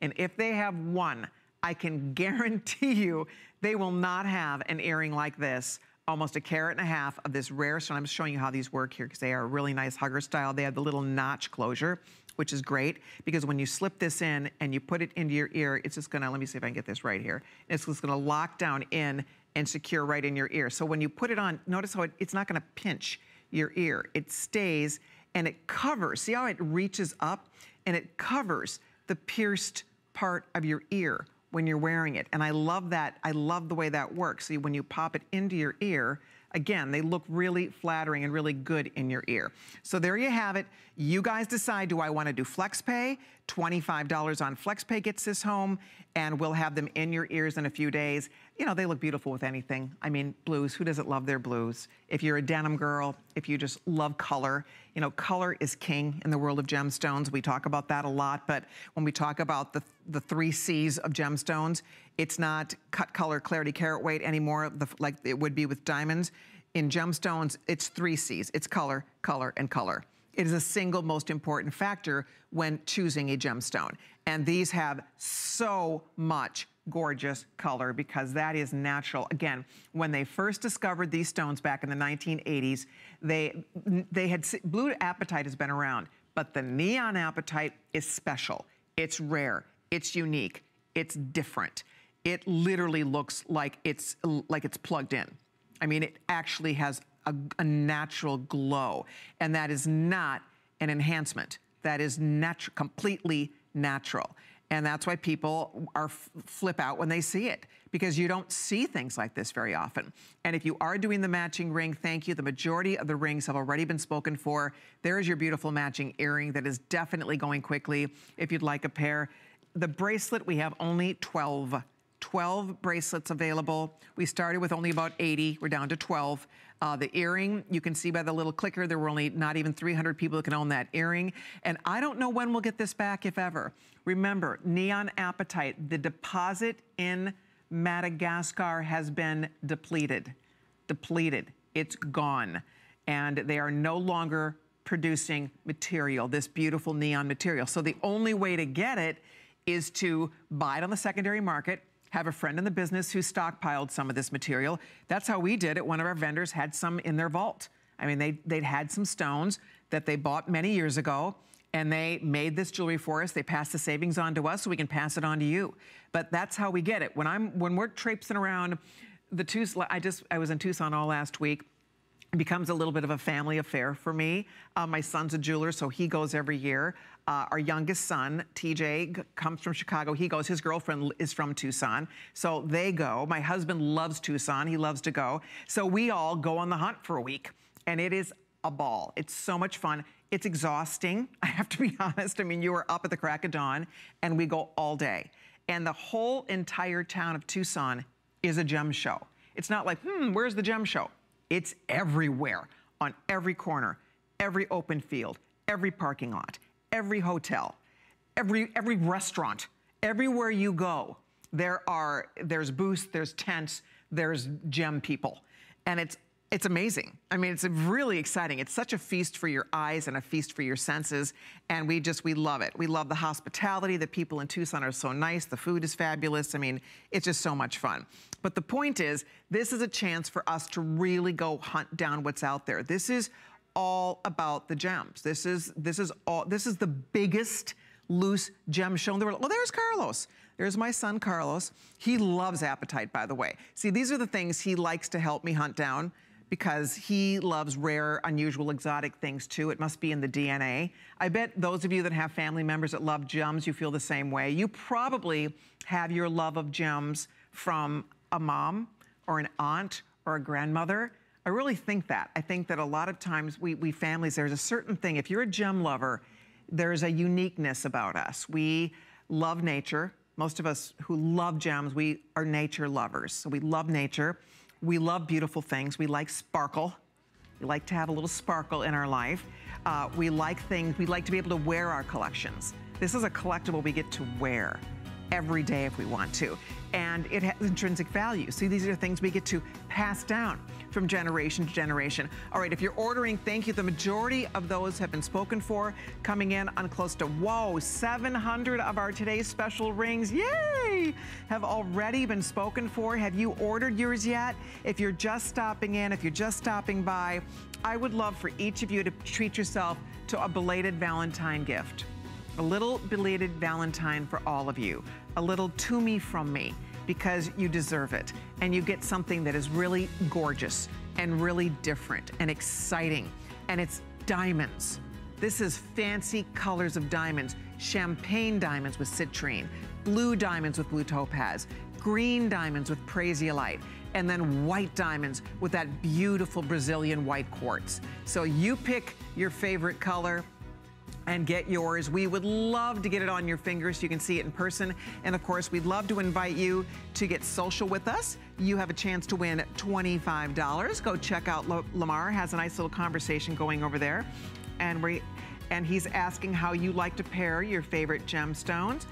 And if they have one, I can guarantee you they will not have an earring like this, almost a carat and a half of this rare stone. I'm showing you how these work here because they are really nice hugger style. They have the little notch closure, which is great because when you slip this in and you put it into your ear, it's just gonna, let me see if I can get this right here. It's just gonna lock down in and secure right in your ear. So when you put it on, notice how it, it's not gonna pinch your ear. It stays and it covers, see how it reaches up and it covers the pierced part of your ear when you're wearing it. And I love that, I love the way that works. See, when you pop it into your ear, again, they look really flattering and really good in your ear. So there you have it. You guys decide, do I wanna do FlexPay? $25 on FlexPay gets this home, and we'll have them in your ears in a few days. You know, they look beautiful with anything. I mean, blues, who doesn't love their blues? If you're a denim girl, if you just love color, you know, color is king in the world of gemstones. We talk about that a lot, but when we talk about the, the three C's of gemstones, it's not cut, color, clarity, carat weight anymore, the, like it would be with diamonds. In gemstones, it's three C's. It's color, color, and color. It is a single most important factor when choosing a gemstone. And these have so much gorgeous color because that is natural. Again, when they first discovered these stones back in the 1980s, they, they had, blue apatite has been around, but the neon apatite is special. It's rare, it's unique, it's different. It literally looks like it's, like it's plugged in. I mean, it actually has a, a natural glow. And that is not an enhancement. That is natu completely natural. And that's why people are flip out when they see it because you don't see things like this very often. And if you are doing the matching ring, thank you. The majority of the rings have already been spoken for. There is your beautiful matching earring that is definitely going quickly if you'd like a pair. The bracelet, we have only 12 12 bracelets available. We started with only about 80. We're down to 12. Uh, the earring, you can see by the little clicker, there were only not even 300 people that can own that earring. And I don't know when we'll get this back, if ever. Remember, Neon Apatite, the deposit in Madagascar has been depleted. Depleted. It's gone. And they are no longer producing material, this beautiful neon material. So the only way to get it is to buy it on the secondary market, have a friend in the business who stockpiled some of this material. That's how we did it. One of our vendors had some in their vault. I mean, they, they'd had some stones that they bought many years ago and they made this jewelry for us. They passed the savings on to us so we can pass it on to you. But that's how we get it. When I'm when we're traipsing around the Tucson, I just I was in Tucson all last week it becomes a little bit of a family affair for me. Uh, my son's a jeweler, so he goes every year. Uh, our youngest son, TJ, comes from Chicago. He goes. His girlfriend is from Tucson, so they go. My husband loves Tucson. He loves to go. So we all go on the hunt for a week, and it is a ball. It's so much fun. It's exhausting, [LAUGHS] I have to be honest. I mean, you are up at the crack of dawn, and we go all day. And the whole entire town of Tucson is a gem show. It's not like, hmm, where's the gem show? It's everywhere, on every corner, every open field, every parking lot, every hotel, every, every restaurant, everywhere you go, there are, there's booths, there's tents, there's gem people. And it's it's amazing. I mean, it's really exciting. It's such a feast for your eyes and a feast for your senses. And we just, we love it. We love the hospitality. The people in Tucson are so nice. The food is fabulous. I mean, it's just so much fun. But the point is, this is a chance for us to really go hunt down what's out there. This is all about the gems. This is, this is all, this is the biggest loose gem show in the world. Well, there's Carlos. There's my son, Carlos. He loves apatite, by the way. See, these are the things he likes to help me hunt down because he loves rare, unusual, exotic things too. It must be in the DNA. I bet those of you that have family members that love gems, you feel the same way. You probably have your love of gems from a mom or an aunt or a grandmother. I really think that. I think that a lot of times we, we families, there's a certain thing. If you're a gem lover, there's a uniqueness about us. We love nature. Most of us who love gems, we are nature lovers. So we love nature. We love beautiful things. We like sparkle. We like to have a little sparkle in our life. Uh, we like things, we like to be able to wear our collections. This is a collectible we get to wear every day if we want to. And it has intrinsic value. See, these are things we get to pass down from generation to generation. All right, if you're ordering, thank you. The majority of those have been spoken for, coming in on close to, whoa, 700 of our today's special rings, yay, have already been spoken for. Have you ordered yours yet? If you're just stopping in, if you're just stopping by, I would love for each of you to treat yourself to a belated Valentine gift. A little belated Valentine for all of you. A little to me from me because you deserve it. And you get something that is really gorgeous and really different and exciting. And it's diamonds. This is fancy colors of diamonds. Champagne diamonds with citrine, blue diamonds with blue topaz, green diamonds with prasiolite, and then white diamonds with that beautiful Brazilian white quartz. So you pick your favorite color, and get yours. We would love to get it on your fingers so you can see it in person. And of course, we'd love to invite you to get social with us. You have a chance to win $25. Go check out Lamar has a nice little conversation going over there. And we and he's asking how you like to pair your favorite gemstones.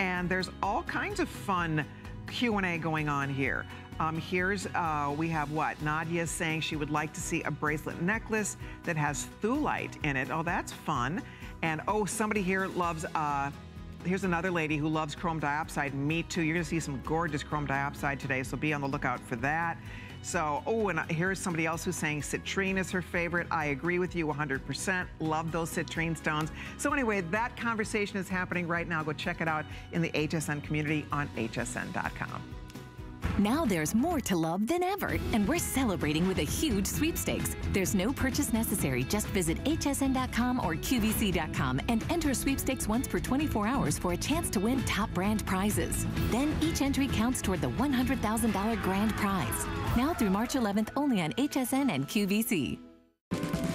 And there's all kinds of fun Q&A going on here. Um, here's, uh, we have what? Nadia saying she would like to see a bracelet necklace that has thulite in it. Oh, that's fun. And oh, somebody here loves, uh, here's another lady who loves chrome diopside. Me too. You're gonna see some gorgeous chrome diopside today, so be on the lookout for that. So, oh, and here's somebody else who's saying citrine is her favorite. I agree with you 100%. Love those citrine stones. So anyway, that conversation is happening right now. Go check it out in the HSN community on hsn.com. Now there's more to love than ever, and we're celebrating with a huge sweepstakes. There's no purchase necessary. Just visit hsn.com or qvc.com and enter sweepstakes once per 24 hours for a chance to win top brand prizes. Then each entry counts toward the $100,000 grand prize. Now through March 11th only on HSN and QVC.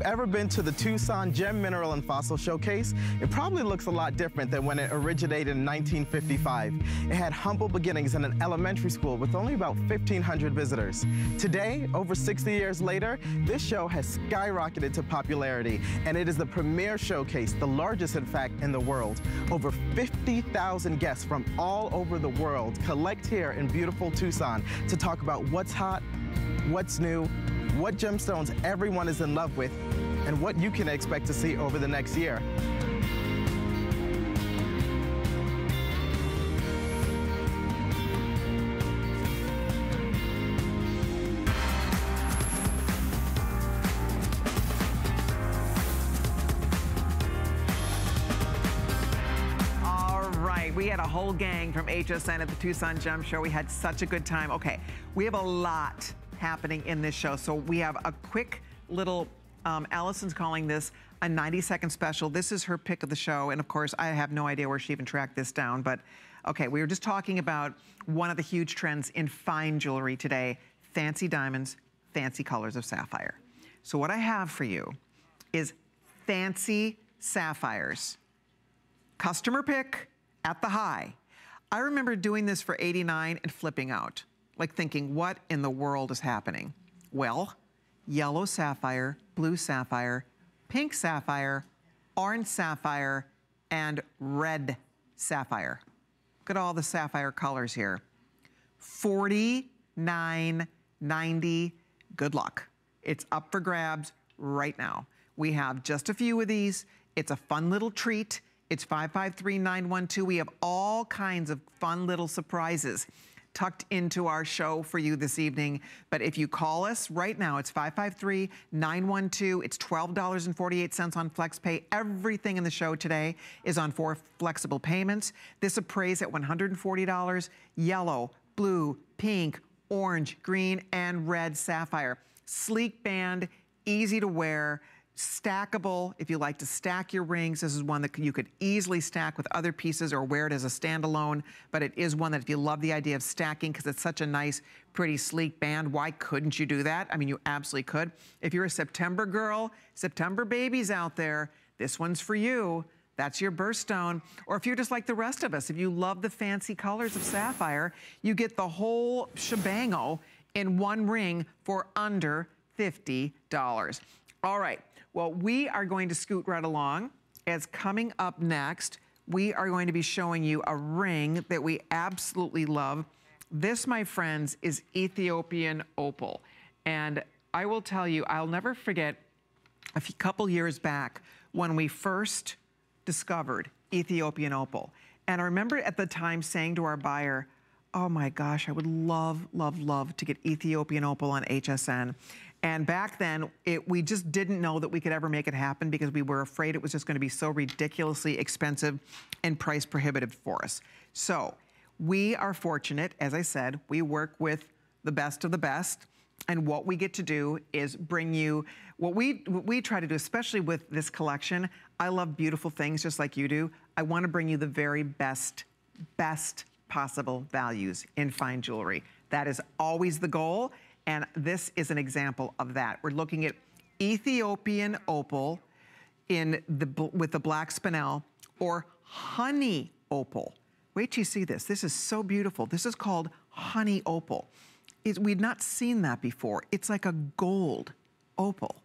You've ever been to the Tucson Gem Mineral and Fossil Showcase, it probably looks a lot different than when it originated in 1955. It had humble beginnings in an elementary school with only about 1,500 visitors. Today, over 60 years later, this show has skyrocketed to popularity, and it is the premier showcase, the largest, in fact, in the world. Over 50,000 guests from all over the world collect here in beautiful Tucson to talk about what's hot, what's new, what gemstones everyone is in love with, and what you can expect to see over the next year. All right, we had a whole gang from HSN at the Tucson Gem Show. We had such a good time. Okay, we have a lot happening in this show. So we have a quick little, um, Allison's calling this a 90 second special. This is her pick of the show. And of course, I have no idea where she even tracked this down, but okay, we were just talking about one of the huge trends in fine jewelry today, fancy diamonds, fancy colors of sapphire. So what I have for you is fancy sapphires. Customer pick at the high. I remember doing this for 89 and flipping out like thinking, what in the world is happening? Well, yellow sapphire, blue sapphire, pink sapphire, orange sapphire, and red sapphire. Look at all the sapphire colors here. 49.90. Good luck. It's up for grabs right now. We have just a few of these. It's a fun little treat. It's 553912. We have all kinds of fun little surprises tucked into our show for you this evening. But if you call us right now, it's 553-912. It's $12.48 on FlexPay. Everything in the show today is on four flexible payments. This appraised at $140. Yellow, blue, pink, orange, green, and red sapphire. Sleek band, easy to wear stackable. If you like to stack your rings, this is one that you could easily stack with other pieces or wear it as a standalone, but it is one that if you love the idea of stacking because it's such a nice, pretty sleek band, why couldn't you do that? I mean, you absolutely could. If you're a September girl, September babies out there, this one's for you. That's your birthstone. Or if you're just like the rest of us, if you love the fancy colors of sapphire, you get the whole shebango in one ring for under $50. All right, well, we are going to scoot right along as coming up next, we are going to be showing you a ring that we absolutely love. This, my friends, is Ethiopian opal. And I will tell you, I'll never forget a few, couple years back when we first discovered Ethiopian opal. And I remember at the time saying to our buyer, oh my gosh, I would love, love, love to get Ethiopian Opal on HSN. And back then, it, we just didn't know that we could ever make it happen because we were afraid it was just gonna be so ridiculously expensive and price prohibitive for us. So we are fortunate, as I said, we work with the best of the best. And what we get to do is bring you, what we, what we try to do, especially with this collection, I love beautiful things just like you do. I wanna bring you the very best, best possible values in fine jewelry. That is always the goal. And this is an example of that. We're looking at Ethiopian opal in the, with the black spinel or honey opal. Wait till you see this. This is so beautiful. This is called honey opal. It, we'd not seen that before. It's like a gold opal.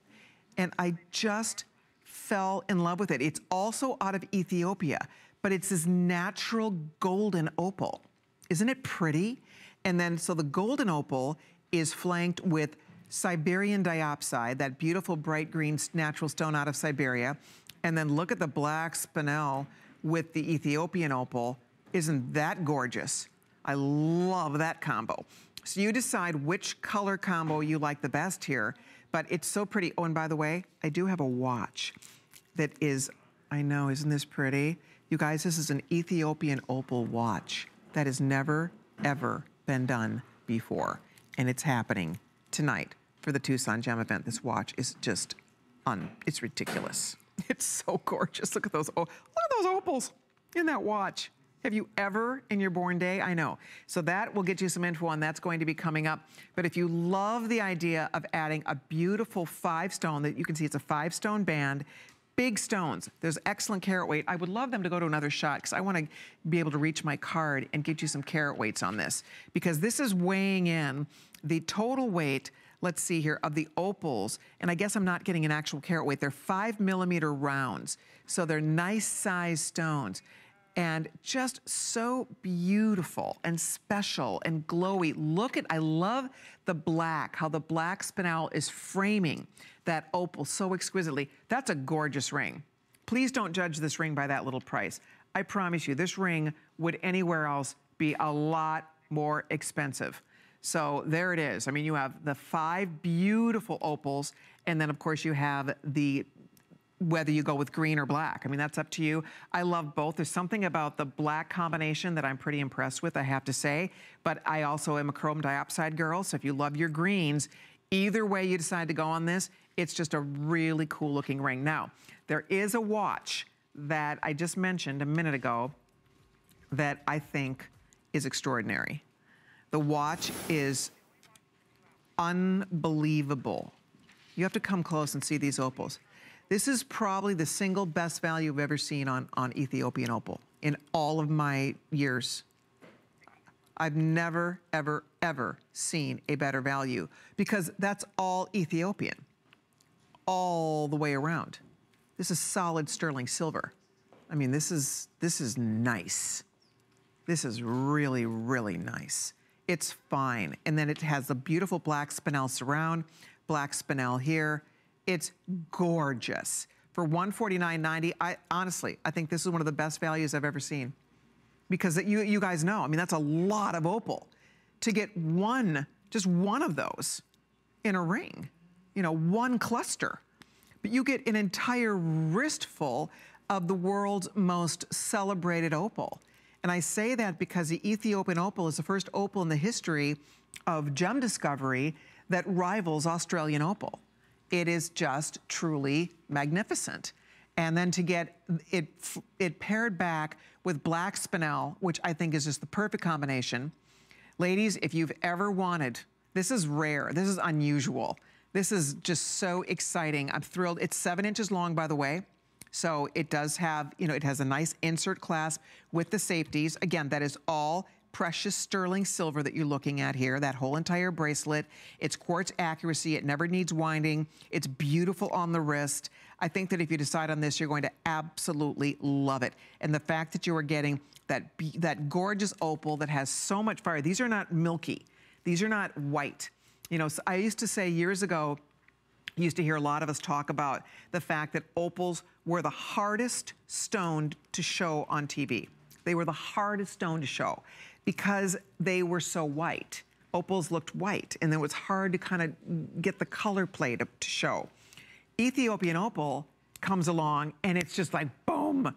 And I just fell in love with it. It's also out of Ethiopia, but it's this natural golden opal. Isn't it pretty? And then, so the golden opal is flanked with Siberian diopside, that beautiful bright green natural stone out of Siberia. And then look at the black spinel with the Ethiopian opal. Isn't that gorgeous? I love that combo. So you decide which color combo you like the best here, but it's so pretty. Oh, and by the way, I do have a watch that is, I know, isn't this pretty? You guys, this is an Ethiopian opal watch that has never, ever been done before and it's happening tonight for the Tucson Gem event. This watch is just un, it's ridiculous. [LAUGHS] It's so gorgeous. Look at those, oh, look at those opals in that watch. Have you ever in your born day? I know. So that will get you some info on that's going to be coming up. But if you love the idea of adding a beautiful five stone that you can see it's a five stone band, big stones. There's excellent carat weight. I would love them to go to another shot because I want to be able to reach my card and get you some carat weights on this because this is weighing in the total weight let's see here, of the opals, and I guess I'm not getting an actual carat weight, they're five millimeter rounds. So they're nice size stones and just so beautiful and special and glowy. Look at, I love the black, how the black spinel is framing that opal so exquisitely. That's a gorgeous ring. Please don't judge this ring by that little price. I promise you, this ring would anywhere else be a lot more expensive. So there it is. I mean, you have the five beautiful opals, and then of course you have the whether you go with green or black. I mean, that's up to you. I love both. There's something about the black combination that I'm pretty impressed with, I have to say. But I also am a chrome diopside girl, so if you love your greens, either way you decide to go on this, it's just a really cool looking ring. Now, there is a watch that I just mentioned a minute ago that I think is extraordinary. The watch is unbelievable. You have to come close and see these opals. This is probably the single best value I've ever seen on, on Ethiopian opal in all of my years. I've never, ever, ever seen a better value because that's all Ethiopian, all the way around. This is solid sterling silver. I mean, this is, this is nice. This is really, really nice. It's fine. And then it has a beautiful black spinel surround, black spinel here, it's gorgeous. For $149.90, I honestly, I think this is one of the best values I've ever seen. Because you, you guys know, I mean, that's a lot of opal. To get one, just one of those in a ring, you know, one cluster. But you get an entire wristful of the world's most celebrated opal. And I say that because the Ethiopian opal is the first opal in the history of gem discovery that rivals Australian opal. It is just truly magnificent. And then to get it, it paired back with black spinel, which I think is just the perfect combination. Ladies, if you've ever wanted, this is rare, this is unusual. This is just so exciting. I'm thrilled. It's seven inches long, by the way. So it does have, you know, it has a nice insert clasp with the safeties. Again, that is all precious sterling silver that you're looking at here, that whole entire bracelet. It's quartz accuracy. It never needs winding. It's beautiful on the wrist. I think that if you decide on this, you're going to absolutely love it. And the fact that you are getting that, that gorgeous opal that has so much fire. These are not milky. These are not white. You know, I used to say years ago, used to hear a lot of us talk about the fact that opals were the hardest stone to show on TV They were the hardest stone to show because they were so white. Opals looked white, and it was hard to kind of get the color play to, to show. Ethiopian opal comes along, and it's just like, boom.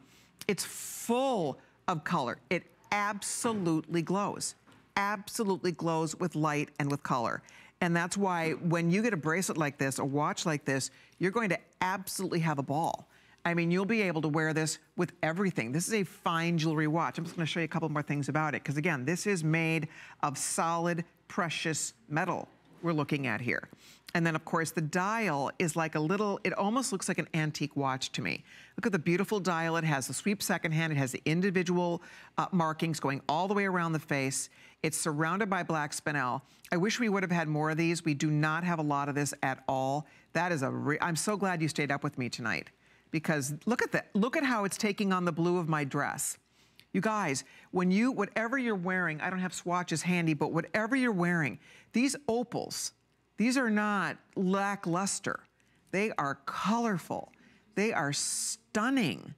It's full of color. It absolutely glows. Absolutely glows with light and with color. And that's why when you get a bracelet like this, a watch like this, you're going to absolutely have a ball. I mean, you'll be able to wear this with everything. This is a fine jewelry watch. I'm just gonna show you a couple more things about it, because again, this is made of solid, precious metal we're looking at here. And then of course the dial is like a little, it almost looks like an antique watch to me. Look at the beautiful dial. It has the sweep second hand. It has the individual uh, markings going all the way around the face. It's surrounded by black spinel. I wish we would have had more of these. We do not have a lot of this at all. That is a, I'm so glad you stayed up with me tonight because look at that. Look at how it's taking on the blue of my dress. You guys, when you, whatever you're wearing, I don't have swatches handy, but whatever you're wearing, these opals, these are not lackluster. They are colorful. They are stunning,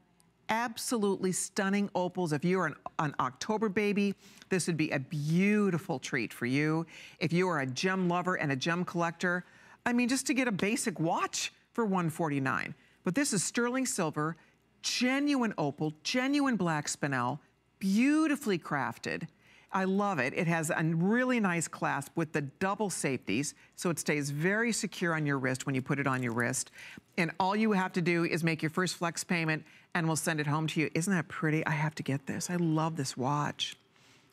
absolutely stunning opals. If you're an, an October baby, this would be a beautiful treat for you. If you are a gem lover and a gem collector, I mean, just to get a basic watch for 149. But this is sterling silver, genuine opal, genuine black spinel, beautifully crafted. I love it. It has a really nice clasp with the double safeties, so it stays very secure on your wrist when you put it on your wrist. And all you have to do is make your first flex payment and we'll send it home to you. Isn't that pretty? I have to get this. I love this watch.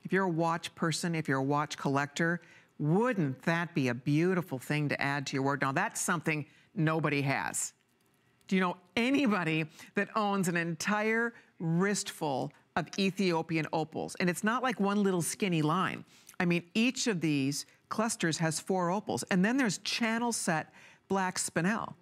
If you're a watch person, if you're a watch collector, wouldn't that be a beautiful thing to add to your wardrobe? Now that's something nobody has. Do you know anybody that owns an entire wristful of Ethiopian opals? And it's not like one little skinny line. I mean, each of these clusters has four opals. And then there's channel set black spinel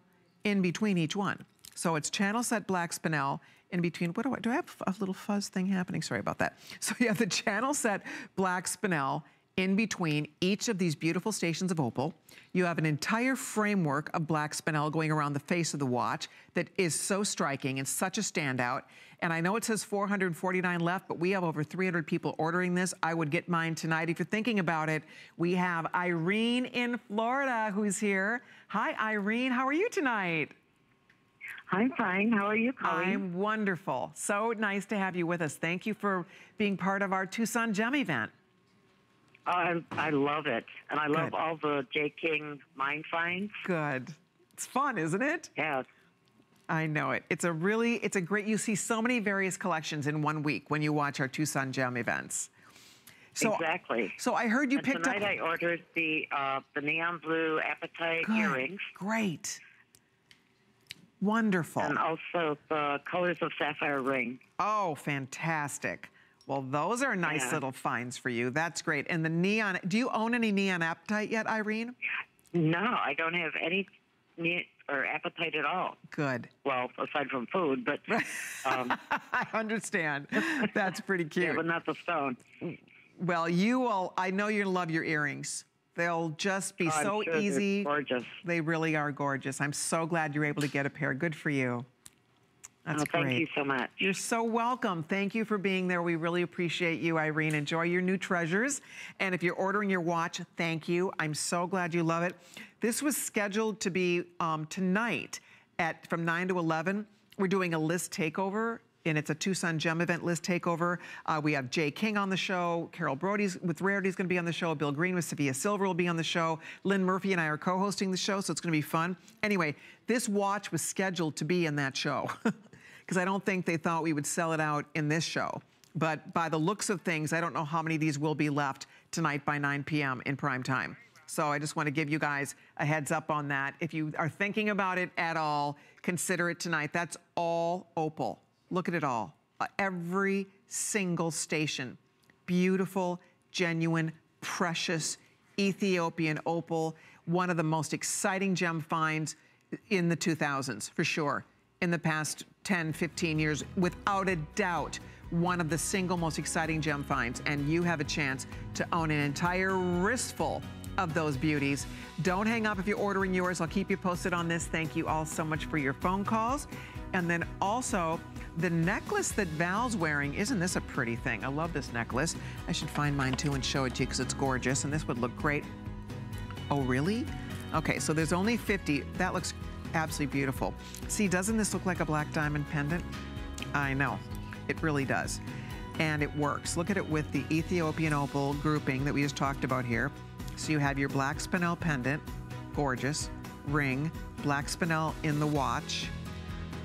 in between each one. So it's channel set black spinel in between, what do I, do I have a little fuzz thing happening? Sorry about that. [LAUGHS] So you have the channel set black spinel in between each of these beautiful stations of opal. You have an entire framework of black spinel going around the face of the watch that is so striking and such a standout. And I know it says 449 left, but we have over 300 people ordering this. I would get mine tonight. If you're thinking about it, we have Irene in Florida who's here. Hi, Irene. How are you tonight? I'm fine. How are you, Colleen? I'm wonderful. So nice to have you with us. Thank you for being part of our Tucson Gem event. I, I love it. And I love Good. all the Jay King mine finds. Good. It's fun, isn't it? Yes. I know it. It's a really, it's a great, you see so many various collections in one week when you watch our Tucson Gem events. So, exactly. So I heard you and picked tonight up. I ordered the uh, the neon blue apatite Good. earrings. Great. Wonderful. And also the colors of sapphire ring. Oh, fantastic. Well, those are nice Yeah. little finds for you. That's great. And the neon, do you own any neon apatite yet, Irene? No, I don't have any ne- or appetite at all. Good. Well, aside from food, but [LAUGHS] um, I understand. That's pretty cute. [LAUGHS] yeah, but not the stone. Well, you will, I know you're love your earrings. They'll just be Oh, so sure easy. gorgeous. They really are gorgeous. I'm so glad you're able to get a pair. Good for you. That's oh, thank great. you so much. You're so welcome. Thank you for being there. We really appreciate you, Irene. Enjoy your new treasures. And if you're ordering your watch, thank you. I'm so glad you love it. This was scheduled to be um, tonight at from 9 to 11. We're doing a list takeover. And it's a Tucson Gem event list takeover. Uh, we have Jay King on the show. Carol Brody's with Rarities going to be on the show. Bill Green with Sophia Silver will be on the show. Lynn Murphy and I are co-hosting the show, so it's going to be fun. Anyway, this watch was scheduled to be in that show. [LAUGHS] because I don't think they thought we would sell it out in this show. But by the looks of things, I don't know how many of these will be left tonight by 9 p.m. in prime time. So I just want to give you guys a heads up on that. If you are thinking about it at all, consider it tonight. That's all opal. Look at it all. Uh, every single station. Beautiful, genuine, precious Ethiopian opal. One of the most exciting gem finds in the 2000s, for sure in the past 10, 15 years, without a doubt, one of the single most exciting gem finds. And you have a chance to own an entire wristful of those beauties. Don't hang up if you're ordering yours. I'll keep you posted on this. Thank you all so much for your phone calls. And then also, the necklace that Val's wearing, isn't this a pretty thing? I love this necklace. I should find mine too and show it to you because it's gorgeous and this would look great. Oh, really? Okay, so there's only 50. That looks absolutely beautiful. See, doesn't this look like a black diamond pendant? I know, it really does. And it works. Look at it with the Ethiopian opal grouping that we just talked about here. So you have your black spinel pendant, gorgeous, ring, black spinel in the watch.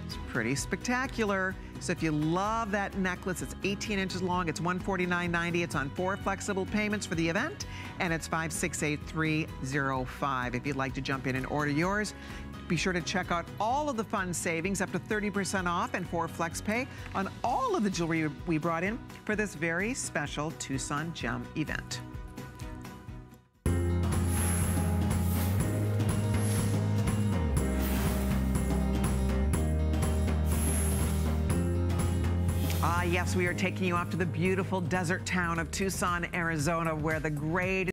It's pretty spectacular. So if you love that necklace, it's 18 inches long, it's $149.90. It's on four flexible payments for the event, and it's 568305. If you'd like to jump in and order yours, be sure to check out all of the fun savings, up to 30% off and for flex pay on all of the jewelry we brought in for this very special Tucson Gem event. Ah, yes, we are taking you off to the beautiful desert town of Tucson, Arizona, where the grade